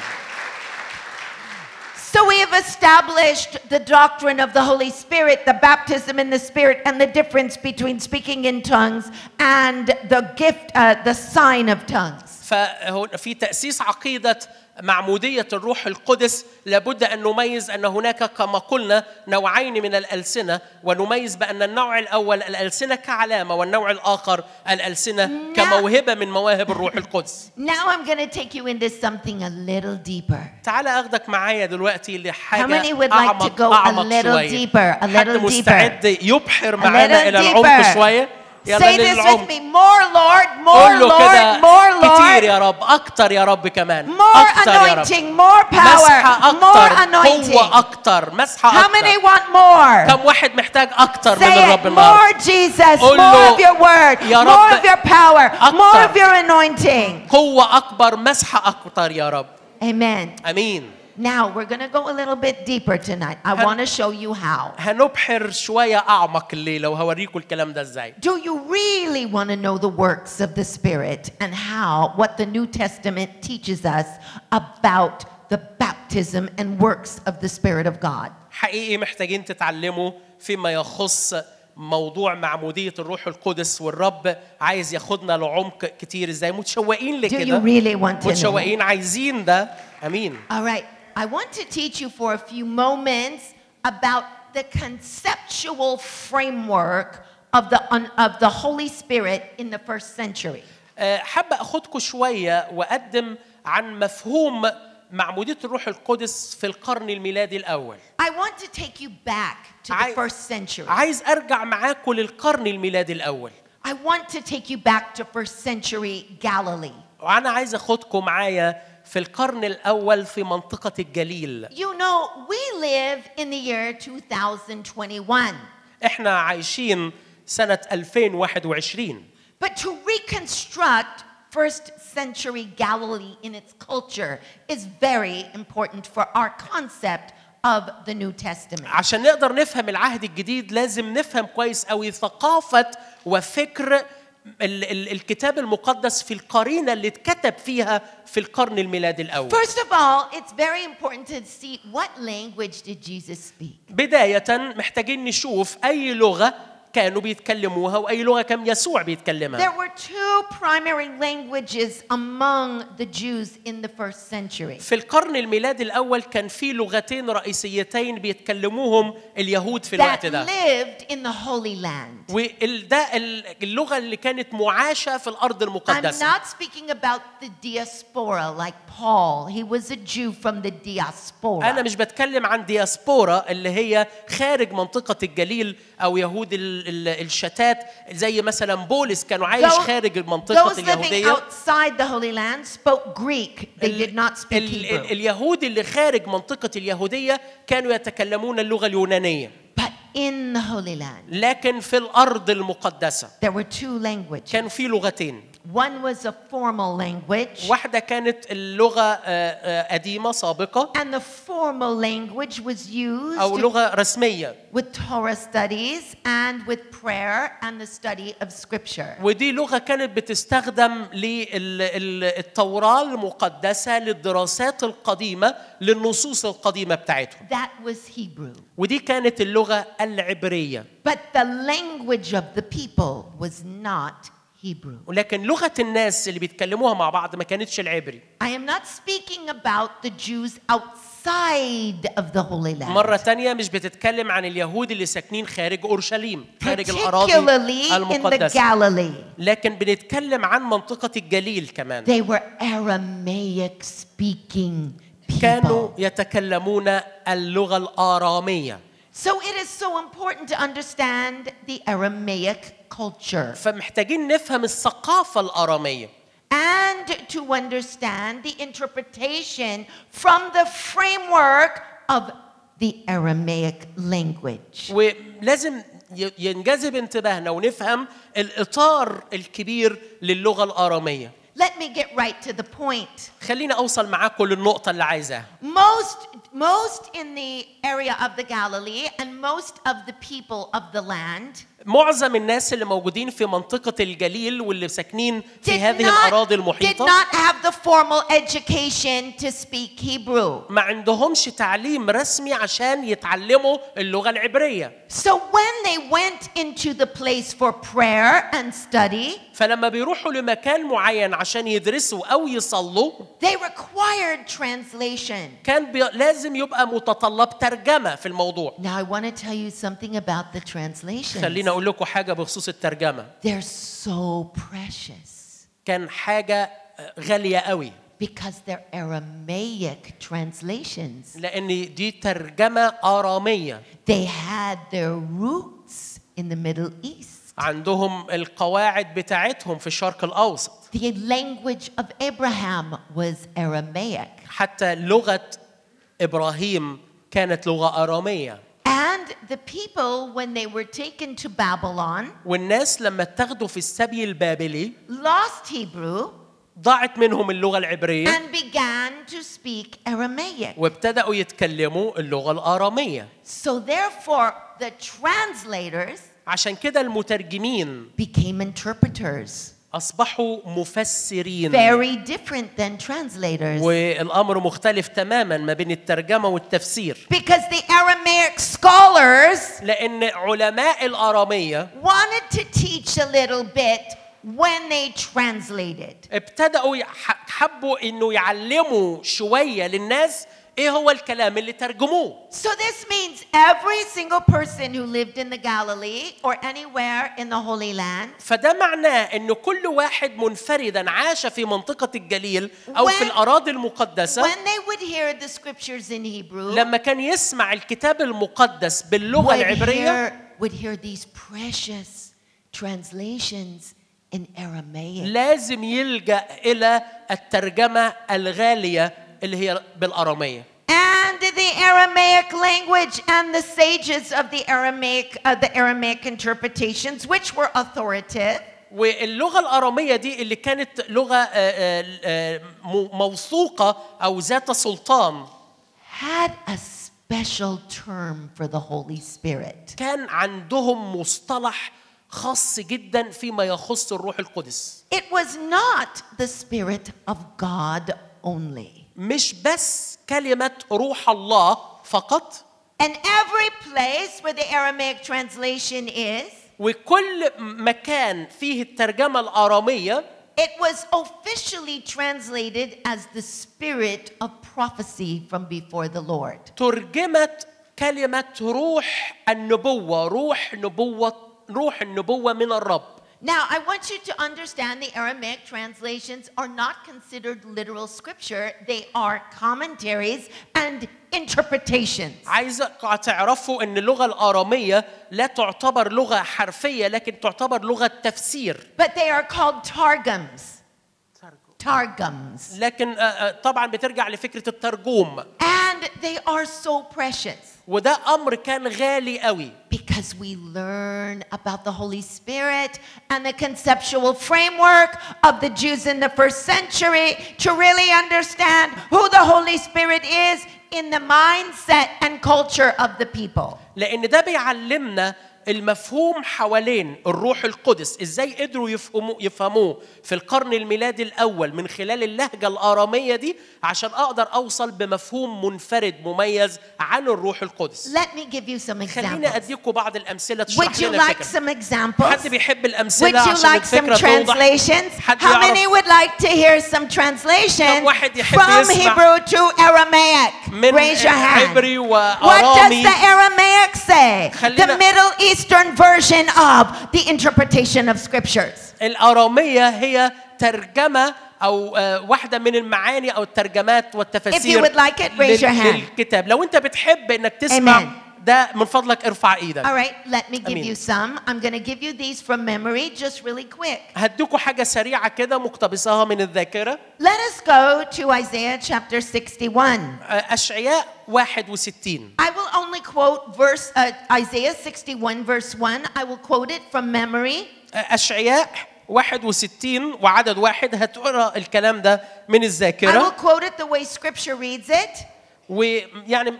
So we have established the doctrine of the Holy Spirit, the baptism in the Spirit, and the difference between speaking in tongues and the gift, uh, the sign of tongues. فهو في تأسيس عقيدة معمودية الروح القدس لابد أن نميز أن هناك كما قلنا نوعين من الألسنة ونميز بأن النوع الأول الألسنة كعلامة والنوع الآخر الألسنة كموهبة من مواهب الروح القدس Now I'm going to take you into something a little deeper. تعال أخدك معايا دلوقتي لحاجة How many would like to أعمق go a أعمق little شوية deeper, a حد little مستعد يبحر A معانا إلى العمق deeper. شوية Say this with me. More Lord, more Lord, more كتير Lord. يا رب أكتر يا رب كمان More أكتر يا رب anointing, more مسحة power, more أكتر anointing. قوة أكتر مسحة How many أكتر want more? كم واحد محتاج أكتر من Say الرب it. النهاردة More Jesus, more of your word, يا more رب of your power, more أكتر. of your anointing. قوة أكبر مسحة أكتر يا رب Amen. أمين Now we're going to go a little bit deeper tonight. I Hun- want to show you how. هنبحر شوية أعمق الليلة وهوريكم الكلام ده إزاي Do you really want to know the works of the Spirit and how, what the New Testament teaches us about the baptism and works of the Spirit of God? حقيقي محتاجين تتعلموا فيما يخص موضوع معمودية الروح القدس والرب عايز ياخدنا لعمق كتير ازاي متشوقين Do you لكده really want to know? متشوقين عايزين ده امين All right. I want to teach you for a few moments about the conceptual framework of the, un- of the Holy Spirit in the first century. آه، حابة اخدكم شوية واقدم عن مفهوم معمودية الروح القدس في القرن الميلادي الاول I want to take you back to the عاي- first century. عايز ارجع معاكم للقرن الميلادي الاول I want to take you back to first century Galilee. وانا عايز اخدكم معايا في القرن الأول في منطقة الجليل You know, we live in the year 2021. إحنا عايشين سنة 2021 But to reconstruct first century Galilee in its culture is very important for our concept of the New Testament. عشان نقدر نفهم العهد الجديد لازم نفهم كويس قوي ثقافة وفكر الكتاب المقدس في القرينة اللي اتكتب فيها في القرن الميلادي الأول First of all, it's very important to see what language did Jesus speak. بداية محتاجين نشوف أي لغة كانوا بيتكلموها وأي لغة كان يسوع بيتكلمها There were two primary languages among the Jews in the first century. في القرن الميلادي الأول كان في لغتين رئيسيتين بيتكلموهم اليهود في that الوقت ده lived in the Holy Land. وده اللغة اللي كانت معاشة في الأرض I'm المقدسة not speaking about the diaspora like Paul. He was a Jew from the diaspora. أنا مش بتكلم عن دياسبورا اللي هي خارج منطقة الجليل أو يهود ال- ال- الشتات زي مثلا بولس كانوا عايش خارج المنطقة اليهودية outside the Holy Land spoke Greek. They did not speak Hebrew. اليهود اللي خارج منطقة اليهودية كانوا يتكلمون اللغة اليونانية But in the Holy Land, لكن في الأرض المقدسة there were two languages. كان في لغتين One was a formal language, واحدة كانت اللغة آه، آه، قديمة سابقة and the formal language was used أو لغة رسمية with Torah studies and with prayer and the study of Scripture. ودي لغة كانت بتستخدم للتوراة المقدسة للدراسات القديمة للنصوص القديمة بتاعتهم That was Hebrew. ودي كانت اللغة العبرية But the language of the people was not Hebrew. ولكن لغة الناس اللي بيتكلموها مع بعض ما كانتش العبري I am not speaking about the Jews outside of the Holy Land. مرة تانية مش بتتكلم عن اليهود اللي ساكنين خارج أورشليم خارج الأراضي particularly in the المقدسة Galilee. لكن بنتكلم عن منطقة الجليل كمان They were Aramaic speaking كانوا people. يتكلمون اللغة الآرامية So it is so important to understand the Aramaic culture فمحتاجين نفهم الثقافة الآرامية and to understand the interpretation from the framework of the Aramaic language. ولازم ي- ينجذب انتباهنا ونفهم الإطار الكبير للغة الآرامية Let me get right to the point. خليني أوصل معاكم للنقطة اللي عايزاها Most, most in the area of the Galilee and most of the people of the land معظم الناس اللي موجودين في منطقة الجليل واللي ساكنين في did هذه not, الأراضي did المحيطة not have the formal education to speak Hebrew. ما عندهمش تعليم رسمي عشان يتعلموا اللغة العبرية So when they went into the place for prayer and study, فلما بيروحوا لمكان معين عشان يدرسوا أو يصلوا they required translation. كان بي... لازم يبقى متطلب ترجمة في الموضوع Now I want to tell you something about the translations. خليني أقول لكم حاجة بخصوص الترجمة They're so precious كان حاجة غالية قوي because they're Aramaic translations. لأن دي ترجمة آرامية They had their roots in the Middle East. عندهم القواعد بتاعتهم في الشرق الأوسط The language of Abraham was Aramaic. حتى لغة إبراهيم كانت لغة آرامية. And the people, when they were taken to Babylon, والناس لما اتاخدوا في السبي البابلي lost Hebrew ضاعت منهم اللغة العبرية and began to speak Aramaic. وابتدأوا يتكلموا اللغة الآرامية. So, therefore, the translators عشان كده المترجمين became interpreters, أصبحوا مفسرين very different than translators. والأمر مختلف تماما ما بين الترجمة والتفسير Because the Aramaic scholars لأن علماء الآرامية wanted to teach a little bit when they translated. ابتدأوا يح- حبوا إنه يعلموا شوية للناس إيه هو الكلام اللي ترجموه So this means every single person who lived in the Galilee or anywhere in the Holy Land فده معناه إن كل واحد منفردا عاش في منطقة الجليل أو في When- الأراضي المقدسة when they would hear the scriptures in Hebrew لما كان يسمع الكتاب المقدس باللغة would العبرية hear, would hear these precious translations in Aramaic. لازم يلجأ إلى الترجمة الغالية اللي هي بالأرامية And the Aramaic language and the sages of the Aramaic, uh, the Aramaic interpretations, which were authoritative, واللغة الأرامية دي اللي كانت لغة آه، آه، آه، موثوقة أو ذات سلطان had a special term for the Holy Spirit. كان عندهم مصطلح خاص جدا فيما يخص الروح القدس It was not the Spirit of God only. مش بس كلمة روح الله فقط And every place where the Aramaic translation is, وكل مكان فيه الترجمة الآرامية it was officially translated as the spirit of prophecy from before the Lord. ترجمت كلمة روح النبوة روح نبوة روح النبوة من الرب Now, I want you to understand the Aramaic translations are not considered literal scripture, they are commentaries and interpretations. عايز تعرفوا ان اللغة الآرامية لا تعتبر لغة حرفية لكن تعتبر لغة تفسير But they are called targums. Targums. لكن آه، آه، طبعا بترجع لفكرة الترجوم And they are so precious وده أمر كان غالي قوي because we learn about the Holy Spirit and the conceptual framework of the Jews in the first century to really understand who the Holy Spirit is in the mindset and culture of the people. لأن ده بيعلمنا المفهوم حوالين الروح القدس إزاي قدروا يفهموا يفهموه في القرن الميلادي الأول من خلال اللهجة الآرامية دي عشان أقدر أوصل بمفهوم منفرد مميز عن الروح القدس Let me give you some خليني examples. اديكم بعض الأمثلة تشرح Would you لنا like some examples? حد بيحب Would الامثله you عشان like some الفكرة توضح translations? حد How many would like to hear some translation طب واحد يحب from يسمع Hebrew to Aramaic? من Raise your hand. عبري What does وارامي the Aramaic say? The Middle Eastern version of the interpretation of scriptures. الأرامية هي ترجمة أو آه، واحدة من المعاني أو الترجمات والتفاسير would like it, raise your hand. للكتاب لو أنت بتحب إنك تسمع Amen. ده من فضلك ارفع إيدك All right, let me give you some. I'm going to give you these from memory just really quick. هديكوا حاجة سريعه كده مقتبساها من الذاكره Let us go to Isaiah chapter 61. آه، اشعياء 61 I will only quote verse uh, Isaiah 61 verse 1. I will quote it from memory. آه، اشعياء 61 وعدد واحد هتقرا الكلام ده من I will الذاكره quote it the way scripture reads it. ويعني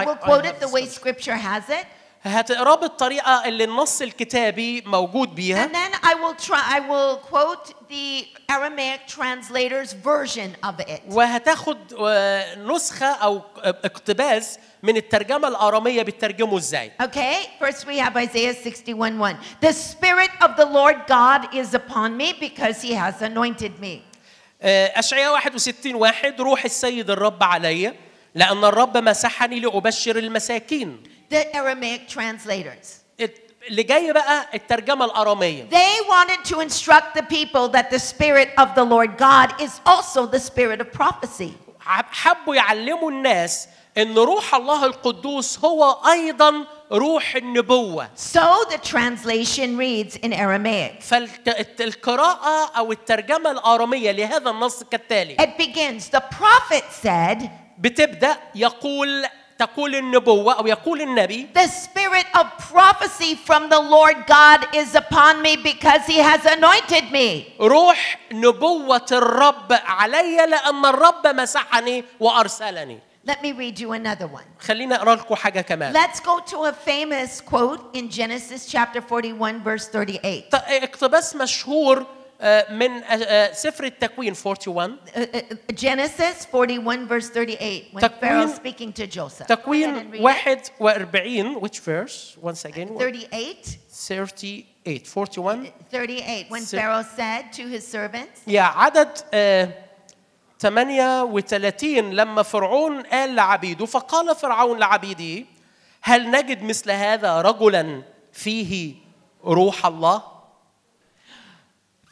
I will quote it the way scripture has it. هتقراه بالطريقة اللي النص الكتابي موجود بيها And then I will try I will quote the Aramaic translator's version of it. وهتاخد آه، نسخه أو اقتباس من الترجمه الاراميه بتترجمه إزاي Okay, first we have Isaiah 61 1. The Spirit of the Lord God is upon me because he has anointed me. آه، اشعياء 61 واحد روح السيد الرب عليا لأن الرب مسحني لابشر المساكين The Aramaic translators. اللي جاي بقى الترجمه الاراميه They wanted to instruct the people that the Spirit of the Lord God is also the Spirit of prophecy. حبوا يعلموا الناس ان روح الله القدوس هو أيضا روح النبوه So the translation reads in Aramaic. فالقراءه أو الترجمه الاراميه لهذا النص كالتالي It begins The prophet said, بتبدا يقول تقول النبوه أو يقول النبي The Spirit of prophecy from the Lord God is upon me because he has anointed me. روح نبوه الرب علي لأن الرب مسحني وارسلني Let me read you another one. خليني اقرا لكم حاجة كمان Let's go to a famous quote in Genesis chapter 41, verse 38. ط- اقتباس مشهور آه، من آه، آه، سفر التكوين 41 Uh, uh, Genesis 41, verse 38, when Pharaoh speaking to Joseph. تكوين and read it. 41 which verse once again 38, 38 41 38, when Pharaoh said to his servants, يا عدد آه، 38 لما فرعون قال لعبيده فقال فرعون لعبيده هل نجد مثل هذا رجلا فيه روح الله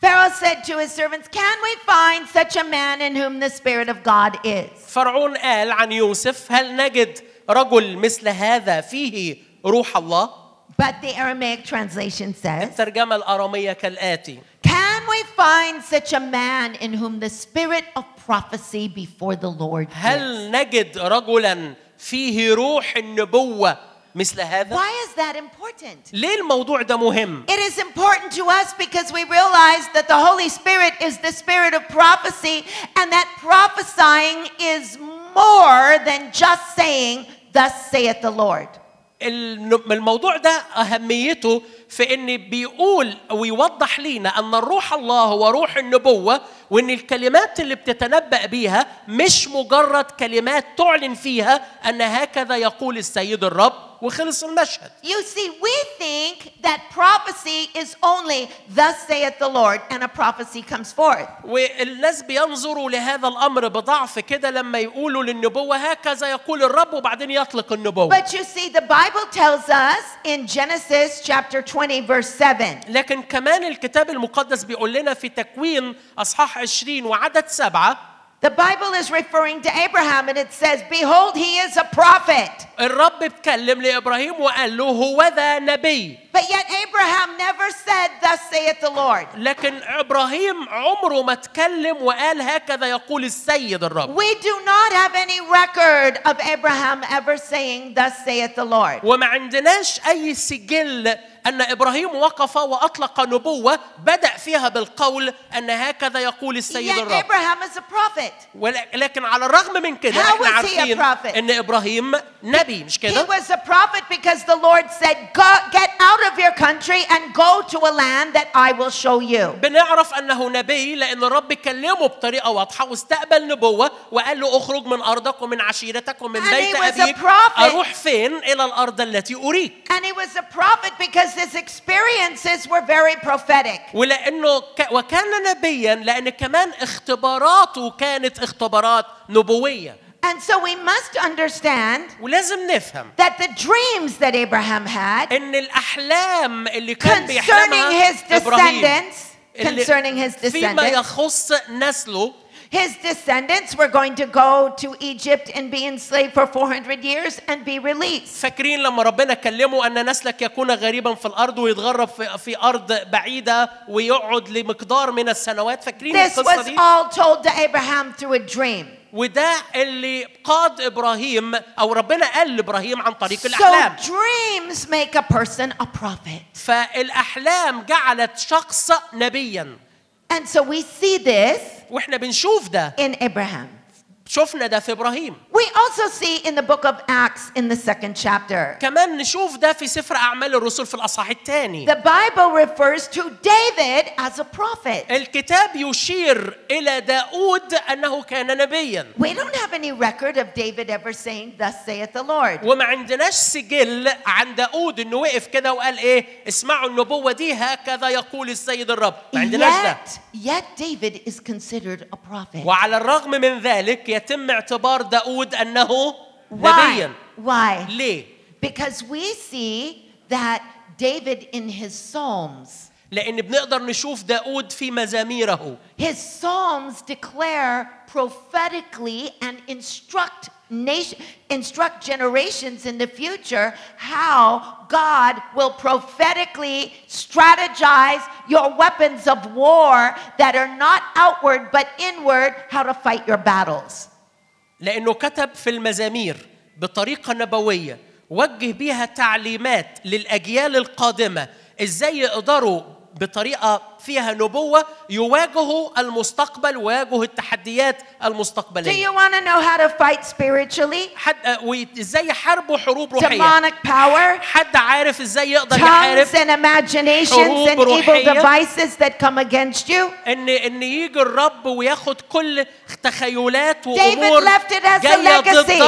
Pharaoh said to his servants, Can we find such a man in whom the Spirit of God is? فرعون قال عن يوسف هل نجد رجل مثل هذا فيه روح الله But the Aramaic translation says, الترجمة الأرامية كالآتي Can we find such a man in whom the spirit of prophecy before the Lord is? هل نجد رجلا فيه روح النبوة مثل هذا Why is that important? ليه الموضوع ده مهم It is important to us because we realize that the Holy Spirit is the spirit of prophecy and that prophesying is more than just saying, Thus saith the Lord. الموضوع ده أهميته في إن بيقول ويوضح لينا أن الروح الله هو روح النبوة وإن الكلمات اللي بتتنبأ بيها مش مجرد كلمات تعلن فيها أن هكذا يقول السيد الرب وخلص المشهد. You see, we think that prophecy is only, Thus saith the Lord, and a prophecy comes forth. والناس بينظروا لهذا الأمر بضعف كده لما يقولوا للنبوة هكذا يقول الرب وبعدين يطلق النبوة. But you see, the Bible tells us in Genesis chapter 20, verse 7, لكن كمان الكتاب المقدس بيقول لنا في تكوين أصحاح 20 وعدد سبعة the Bible is referring to Abraham and it says, Behold, he is a prophet. الرب اتكلم لإبراهيم وقال له هو ذا نبي But yet Abraham never said, Thus saith the Lord. لكن إبراهيم عمره ما اتكلم وقال هكذا يقول السيد الرب We do not have any record of Abraham ever saying, Thus saith the Lord. وما عندناش أي سجل أن إبراهيم وقف وأطلق نبوة بدأ فيها بالقول أن هكذا يقول السيد الرب لكن على الرغم من كده إحنا he عارفين? إن إبراهيم نبي مش He كده was a prophet because the Lord said, Get out of your country and go to a land that I will show you. بنعرف أنه نبي لأن الرب كلمه بطريقة واضحة واستقبل نبوة وقال له اخرج من أرضك ومن عشيرتك ومن he بيت prophet. أروح فين إلى الأرض التي أريك And he was a prophet because his experiences were very prophetic. ولانه ك... وكان نبيا لان كمان اختباراته كانت اختبارات نبويه And so we must understand ولازم نفهم that the dreams that Abraham had ان الاحلام اللي كان concerning بيحلمها his ابراهيم descendants, اللي concerning his فيما descendants, يخص نسله his descendants were going to go to Egypt and be enslaved for 400 years and be released. فاكرين لما ربنا كلمه ان نسلك يكون غريبا في الارض ويتغرب في, في ارض بعيده ويقعد لمقدار من السنوات فاكرين This القصه was دي all told to Abraham through a dream. وده اللي قاد ابراهيم او ربنا قال لابراهيم عن طريق So الاحلام dreams make a person a prophet. فالاحلام جعلت شخص نبيا And so we see this واحنا بنشوف ده in Abraham. شفنا ده في ابراهيم We also see in the book of Acts in the second chapter. كمان نشوف ده في سفر اعمال الرسل في الاصحاح الثاني The Bible refers to David as a prophet. الكتاب يشير الى داود انه كان نبيا We don't have any record of David ever saying, Thus saith the Lord. وما عندناش سجل عن داود انه وقف كده وقال ايه اسمعوا النبوه دي هكذا يقول السيد الرب ما عندناش ده Yet, yet David is considered a prophet. وعلى الرغم من ذلك يتم اعتبار داود انه Why? نبيا Why? ليه Because we see that David in his Psalms, لان بنقدر نشوف داود في مزاميره his Psalms declare prophetically and instruct nation, instruct generations in the future how God will prophetically strategize your weapons of war that are not outward but inward, how to fight your battles. لأنه كتب في المزامير بطريقة نبوية وجه بيها تعليمات للأجيال القادمة إزاي يقدروا بطريقة فيها نبوة يواجهوا المستقبل ويواجهوا التحديات Do المستقبلية you want to know how to fight spiritually? حد وازاي يحاربوا حروب روحية Demonic power, حد عارف إزاي يقدر يحارب tongues and imaginations and evil devices that come against you. إن إن يجي الرب وياخد كل تخيلات David وأمور left it as a legacy.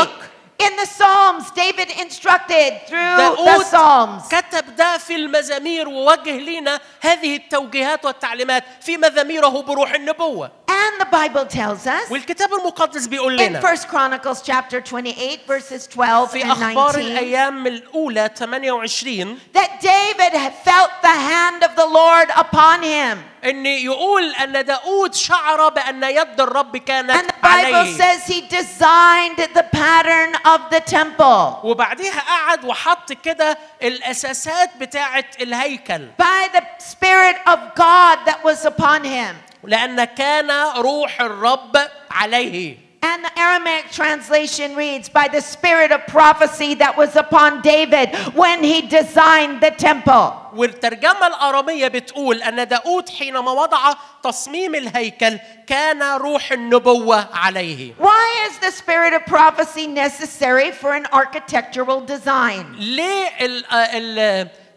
ضدك In the Psalms, David instructed through the داود Psalms. كتب ده في المزامير ووجه لنا هذه التوجيهات والتعليمات في مزاميره بروح النبوة And the Bible tells us والكتاب المقدس بيقول in لنا 1 Chronicles chapter 28 verses 12 في and أخبار 19 الأيام الأولى 28 that David had felt the hand of the Lord upon him. ان يقول ان داود شعر بان يد الرب And كانت the Bible عليه says he designed the pattern of the temple. وبعديها قعد وحط كده الأساسات بتاعه الهيكل. By the Spirit of God that was upon him. لأن كان روح الرب عليه. And the Aramaic translation reads, by the spirit of prophecy that was upon David when he designed the temple. والترجمة الآرامية بتقول أن داود حينما وضع تصميم الهيكل كان روح النبوة عليه Why is the spirit of prophecy necessary for an architectural design? ليه ال ال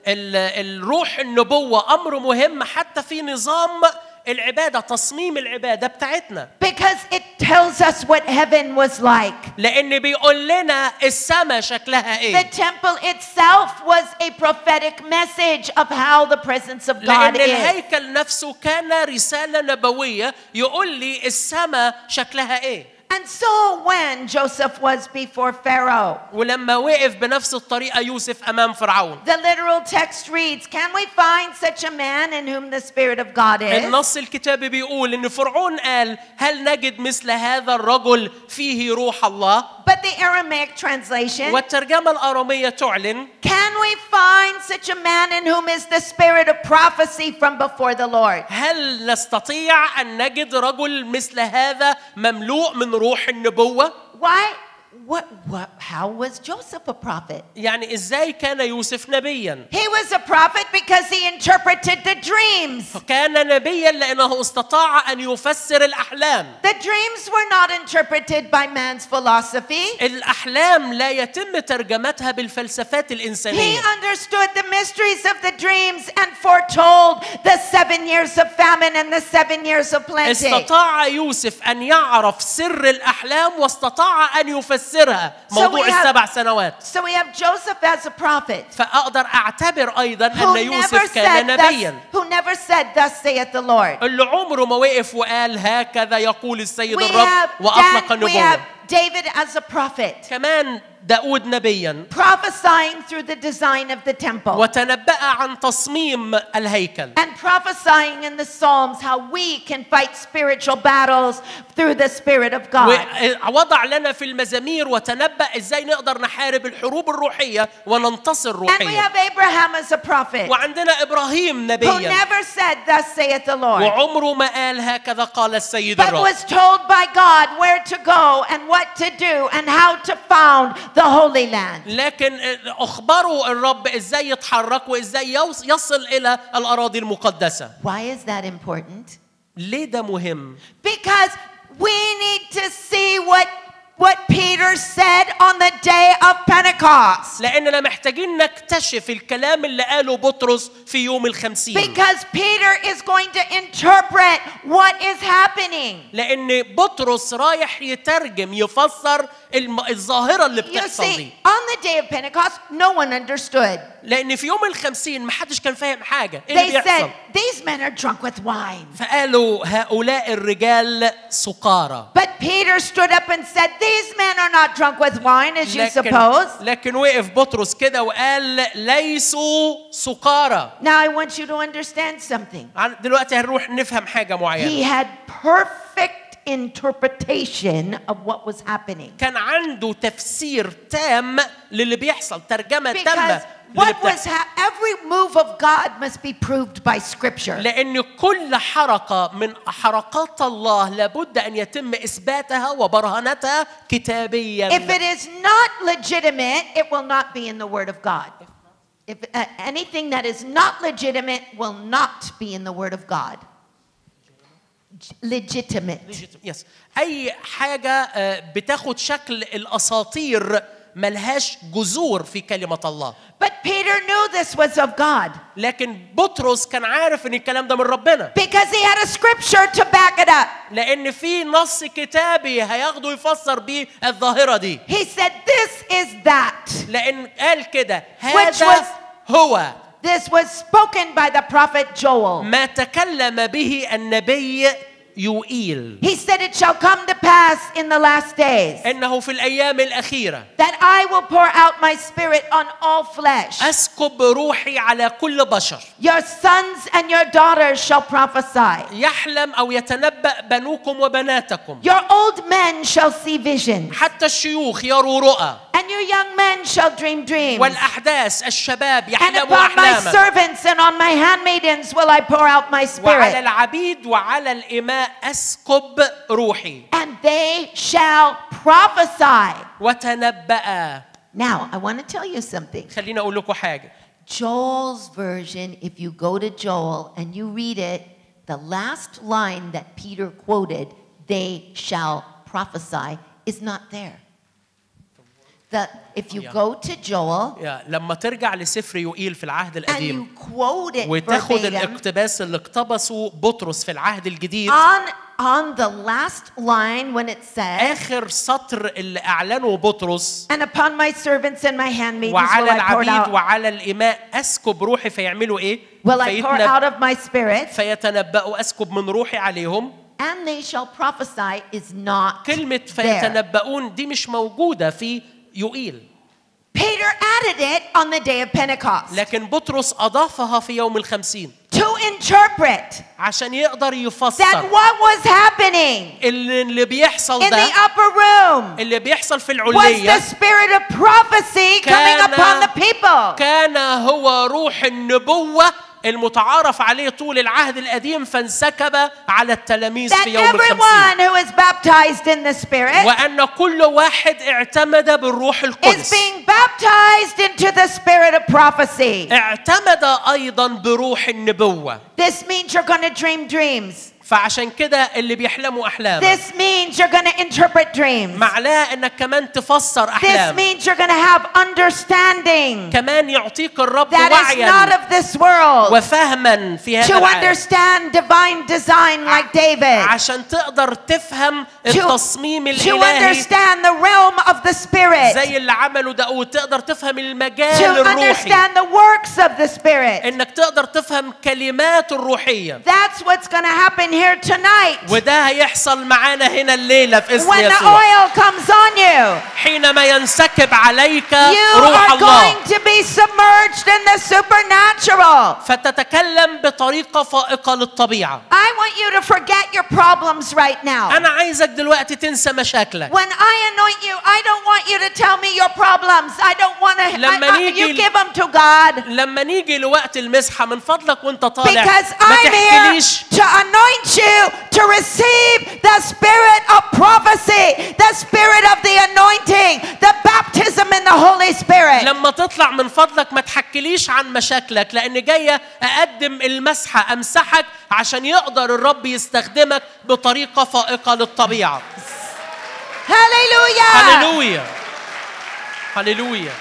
ال الروح النبوة أمر مهم حتى في نظام العبادة تصميم العبادة بتاعتنا Because it tells us what heaven was like. لأن بيقول لنا السماء شكلها The إيه temple itself was a prophetic message of how the presence of God لأن is. الهيكل نفسه كان رسالة نبوية يقول لي السماء شكلها إيه And so when Joseph was before Pharaoh, ولما وقف بنفس الطريقة يوسف أمام فرعون the literal text reads, Can we find such a man in whom the Spirit of God is? النص الكتابي بيقول ان فرعون قال هل نجد مثل هذا الرجل فيه روح الله But the Aramaic translation, والترجمة الآرامية تعلن Can we find such a man in whom is the spirit of prophecy from before the Lord? هل نستطيع أن نجد رجل مثل هذا مملوء من روح النبوة Why? What, what, how was Joseph a prophet? يعني إزاي كان يوسف نبيا He was a prophet because he interpreted the dreams. كان نبيا لأنه استطاع أن يفسر الأحلام The dreams were not interpreted by man's philosophy. الأحلام لا يتم ترجمتها بالفلسفات He الإنسانية understood the mysteries of the dreams and foretold the seven years of famine and the seven years of plenty. استطاع يوسف أن يعرف سر الأحلام واستطاع أن يفسرها موضوع have- السبع سنوات. So we have Joseph as a prophet. فأقدر أعتبر أيضا أن يوسف كان نبيا thus, who never said thus saith the Lord. اللي عمره ما وقف وقال هكذا يقول السيد We الرب وأطلق النبوة. David as a prophet كمان داود نبيا prophesying through the design of the temple وتنبأ عن تصميم الهيكل and prophesying in the Psalms how we can fight spiritual battles through the Spirit of God. ووضع لنا في المزامير وتنبأ ازاي نقدر نحارب الحروب الروحية وننتصر And we روحيا have Abraham as a prophet وعندنا إبراهيم who نبيا never said, Thus saith the Lord, وعمره ما قال هكذا قال السيد but الرب was told by God where to go and what to do and how to found the Holy Land. لكن اخبروا الرب ازاي يتحرك وازاي يوص- يصل الى الاراضي المقدسه Why is that important? ليه ده مهم Because we need to see what what Peter said on the day of Pentecost. لأننا محتاجين نكتشف الكلام اللي قاله بطرس في يوم الخمسين. Because Peter is going to interpret what is happening. لأن بطرس رايح يترجم يفسر الظاهرة اللي بتحصل دي. You see, on the day of Pentecost, no one understood. لأن في يوم الخمسين محدش كان فاهم حاجة إيه اللي بيحصل These men are drunk with wine. فقالوا هؤلاء الرجال سكارى But Peter stood up and said, These men are not drunk with wine, as you suppose. لكن وقف بطرس كده وقال ليسوا سكارى Now I want you to understand something. دلوقتي هنروح نفهم حاجة He معينه had perfect interpretation of what was happening. كان عنده تفسير تام للي بيحصل تامه للي what was بتحصل ha- every move of God must be proved by Scripture. لأن كل حركة من حركات الله لابد أن يتم إثباتها وبرهنتها كتابيا If it is not legitimate, it will not be in the Word of God. If uh, anything that is not legitimate will not be in the Word of God. G- Legitimate. يس أي حاجة آه، بتاخد شكل الأساطير ملهاش جذور في كلمة الله But Peter knew this was of God لكن بطرس كان عارف إن الكلام ده من ربنا because he had a scripture to back it up. لأن في نص كتابي هياخده يفسر بيه الظاهرة دي He said, This is that. لأن قال كده Which هذا was- هو This was spoken by the prophet Joel. ما تكلم به النبي يوئيل He said, It shall come to pass in the last days انه في الأيام الاخيره that I will pour out my spirit on all flesh. اسكب روحي على كل بشر Your sons and your daughters shall prophesy. يحلم أو يتنبأ بنوكم وبناتكم Your old men shall see visions, حتى الشيوخ يروا رؤى and your young men shall dream dreams. والاحداث الشباب And يحلموا upon my احلاما servants and on my handmaidens will I pour out my وعلى spirit, العبيد وعلى الإماء أسكب روحي and they shall prophesy. وتنبأ Now, I want to tell you something. خليني أقول لكم حاجة Joel's version, if you go to Joel and you read it, the last line that Peter quoted, they shall prophesy, is not there. The, if you Yeah. go to Joel لما ترجع لسفر يوئيل في العهد and القديم you quote it وتاخد الاقتباس اللي اقتبسه بطرس في العهد الجديد on, on the last line when it says, آخر سطر اللي أعلنه بطرس And upon my servants and my handmaidens وعلى العبيد وعلى الإماء أسكب روحي فيعملوا إيه؟ will I pour out of my spirit, فيتنبأوا أسكب من روحي عليهم and they shall prophesy is not كلمة. فيتنبؤون دي مش موجودة في يوئيل Peter added it on the day of Pentecost لكن بطرس أضافها في يوم الخمسين to interpret عشان يقدر that يفسر what was happening اللي, اللي بيحصل in the ده upper room اللي بيحصل في was the العلية spirit of prophecy coming upon the people. كان هو روح النبوة المتعارف عليه طول العهد القديم فانسكب على التلاميذ في يوم الخمسين وأن كل واحد اعتمد بالروح القدس. اعتمد أيضا بروح النبوة. فعشان كده اللي بيحلموا أحلام This means you're to interpret dreams. معناه انك كمان تفسر This احلام means you're to have understanding كمان يعطيك الرب that is not وعيا of this world وفهما في هذا to العالم understand divine design like David, عشان تقدر تفهم to, التصميم to الالهي understand the realm of the Spirit, زي اللي عمله داود تقدر تفهم to المجال الروحي understand the works of the Spirit. انك تقدر تفهم كلمات الروحيه That's what's to happen here tonight. وده هيحصل معانا هنا الليله في اسم When the يسوع oil comes on you, حينما ينسكب عليك you روح are الله going to be submerged in the supernatural. فتتكلم بطريقه فائقه للطبيعه I want you to forget your problems right now. انا عايزك دلوقتي تنسى مشاكلك When I anoint you, I don't want you to tell me your problems. I don't want to. لما نيجي you ال- give them to God لما نيجي لوقت المسحه من فضلك وانت طالع because ما I'm here تحكيليش to anoint you to receive the spirit of prophecy, the spirit of the anointing, the baptism in the Holy Spirit. لما تطلع من فضلك ما تحكيليش عن مشاكلك لان جايه اقدم المسحه امسحك عشان يقدر الرب يستخدمك بطريقه فائقه للطبيعه Hallelujah. هللويا هللويا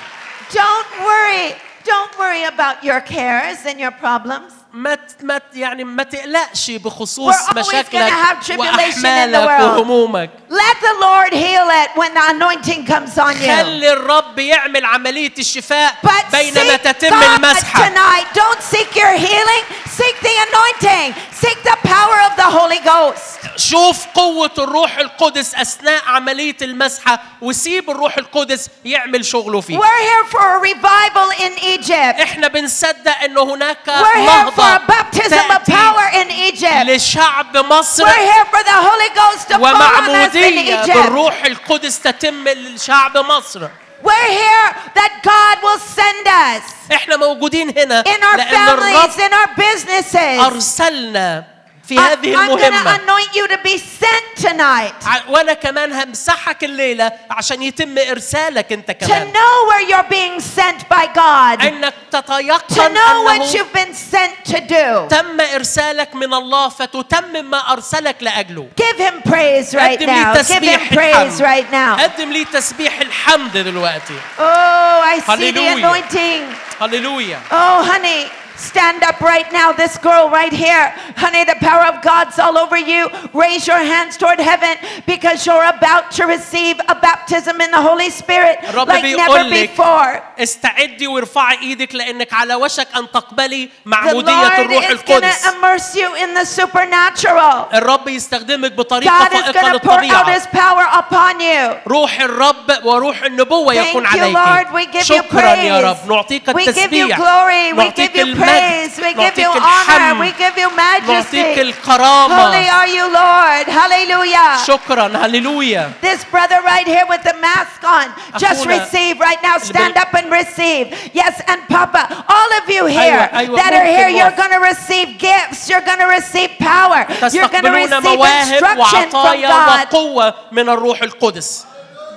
Don't worry. Don't worry about your cares and your problems. ما ما يعني ما تقلقش بخصوص مشاكلك وأحمالك وهمومك. Let the Lord heal it when the anointing comes on you. خلي الرب يعمل عملية الشفاء But بينما seek تتم God المسحة tonight. Don't seek your healing. Seek the anointing. Seek the power of the Holy Ghost. شوف قوة الروح القدس أثناء عملية المسحة وسيب الروح القدس يعمل شغله فيك We're here for a revival in Egypt. احنا بنصدق ان هناك We're here for نهضة a baptism of تأتي power in Egypt. لشعب مصر We're here for the Holy Ghost to fall on us In Egypt. بالروح القدس تتم لشعب مصر We're here that God will send us إحنا موجودين هنا in our families, in our businesses. أرسلنا في هذه to المهمة anoint you to be sent tonight ع- وأنا كمان همسحك الليلة عشان يتم ارسالك انت to كمان know where you're being sent by God, to تتيقن know what you've been sent to do. تم ارسالك من الله فتتمم ما ارسلك لاجله Give him praise right now. Give him praise right now. قدم لي تسبيح الحمد دلوقتي Oh, I see the Hallelujah. anointing. هللويا Oh, honey, stand up right now. This girl right here. Honey, the power of God's all over you. Raise your hands toward heaven because you're about to receive a baptism in the Holy Spirit الرب like never بيقول لك before. استعدي وارفعي ايدك لانك على وشك ان تقبلي The معموديه Lord الروح is going القدس to immerse you in the supernatural. الرب يستخدمك بطريقه God is فائقه going to pour out للطبيعه His power upon you. روح الرب وروح النبوة Thank يكون you, عليك Lord. We give you شكرا يا praise. رب نعطيك We give you التسبيح glory. We نعطيك give you المجد praise. We give you نعطيك honor. الحمد We give you نعطيك majesty. Holy الكرامة are you, Lord. Hallelujah. شكرا هللويا This brother right here with the mask on, just أخونا receive right now. Stand بال- up and receive. Yes, and Papa, all of you here أيوة، أيوة، that are here, ممكن you're واحد. going to receive gifts. You're going to receive power. You're going to تستقبلون receive مواهب instruction from وعطايا God. وقوة من الروح القدس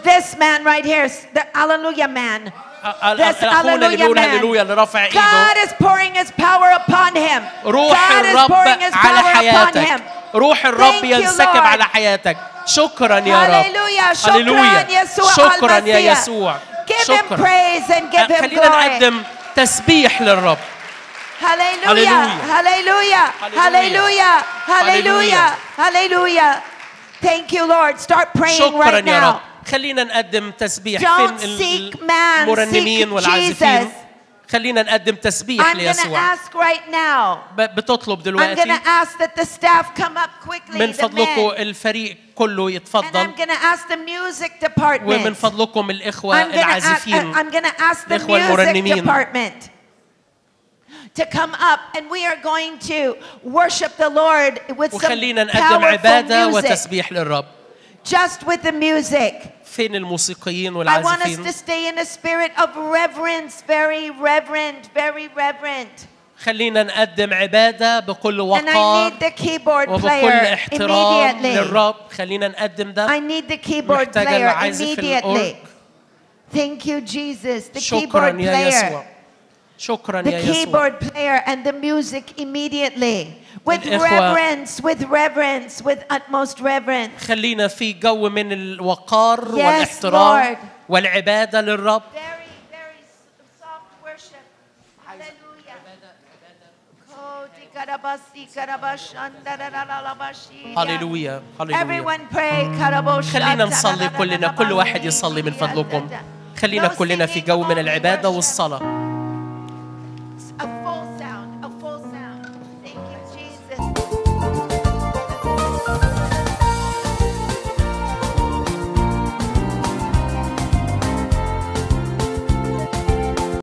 This man right here, is the Hallelujah man. أ- أ- This أخونا اللي hallelujah بيقول man. هللويا اللي رافع God ايده is pouring his power upon him. روح God is الرب pouring his على power upon حياتك him. روح الرب Thank you, ينسكب Lord. على حياتك شكرا يا رب هللويا شكرا هللويا يسوع شكرا يا المسيح. يسوع Give him شكرا praise and give him خلينا glory. نقدم تسبيح للرب Hallelujah. Hallelujah. Hallelujah. Hallelujah. Hallelujah. Thank you, Lord. Start praying شكرا right يا رب now. خلينا نقدم تسبيح Don't فين المرنمين والعازفين. خلينا نقدم تسبيح I'm ليسوع ask right now. بتطلب I'm دلوقتي to ask that the staff come up quickly. من فضلكم. الفريق كله And I'm يتفضل going to ask the music ومن department. فضلكم الإخوة I'm العازفين I'm ask the الإخوة المرنمين. department to come up and we are going to worship the Lord with some وخلينا نقدم powerful عبادة music. وتسبيح للرب Just with the music. فين الموسيقيين I want us والعازفين to stay in a spirit of reverence, very reverent, very reverent. خلينا نقدم عبادة بكل And I وقار need the keyboard وبكل player احترام immediately. للرب خلينا نقدم ده I need the keyboard محتاجة player العازف immediately. الأورج. Thank you, Jesus. The شكرا keyboard يا يسوع player. شكرا The يا يسوع keyboard player and the music immediately. With reverence, with reverence, with utmost reverence. خلينا في جو من الوقار Yes, والاحترام Lord. والعبادة للرب Very, very soft worship. Hallelujah. هللويا هللويا. خلينا نصلي كلنا كل واحد يصلي من فضلكم خلينا كلنا في جو من العبادة والصلاة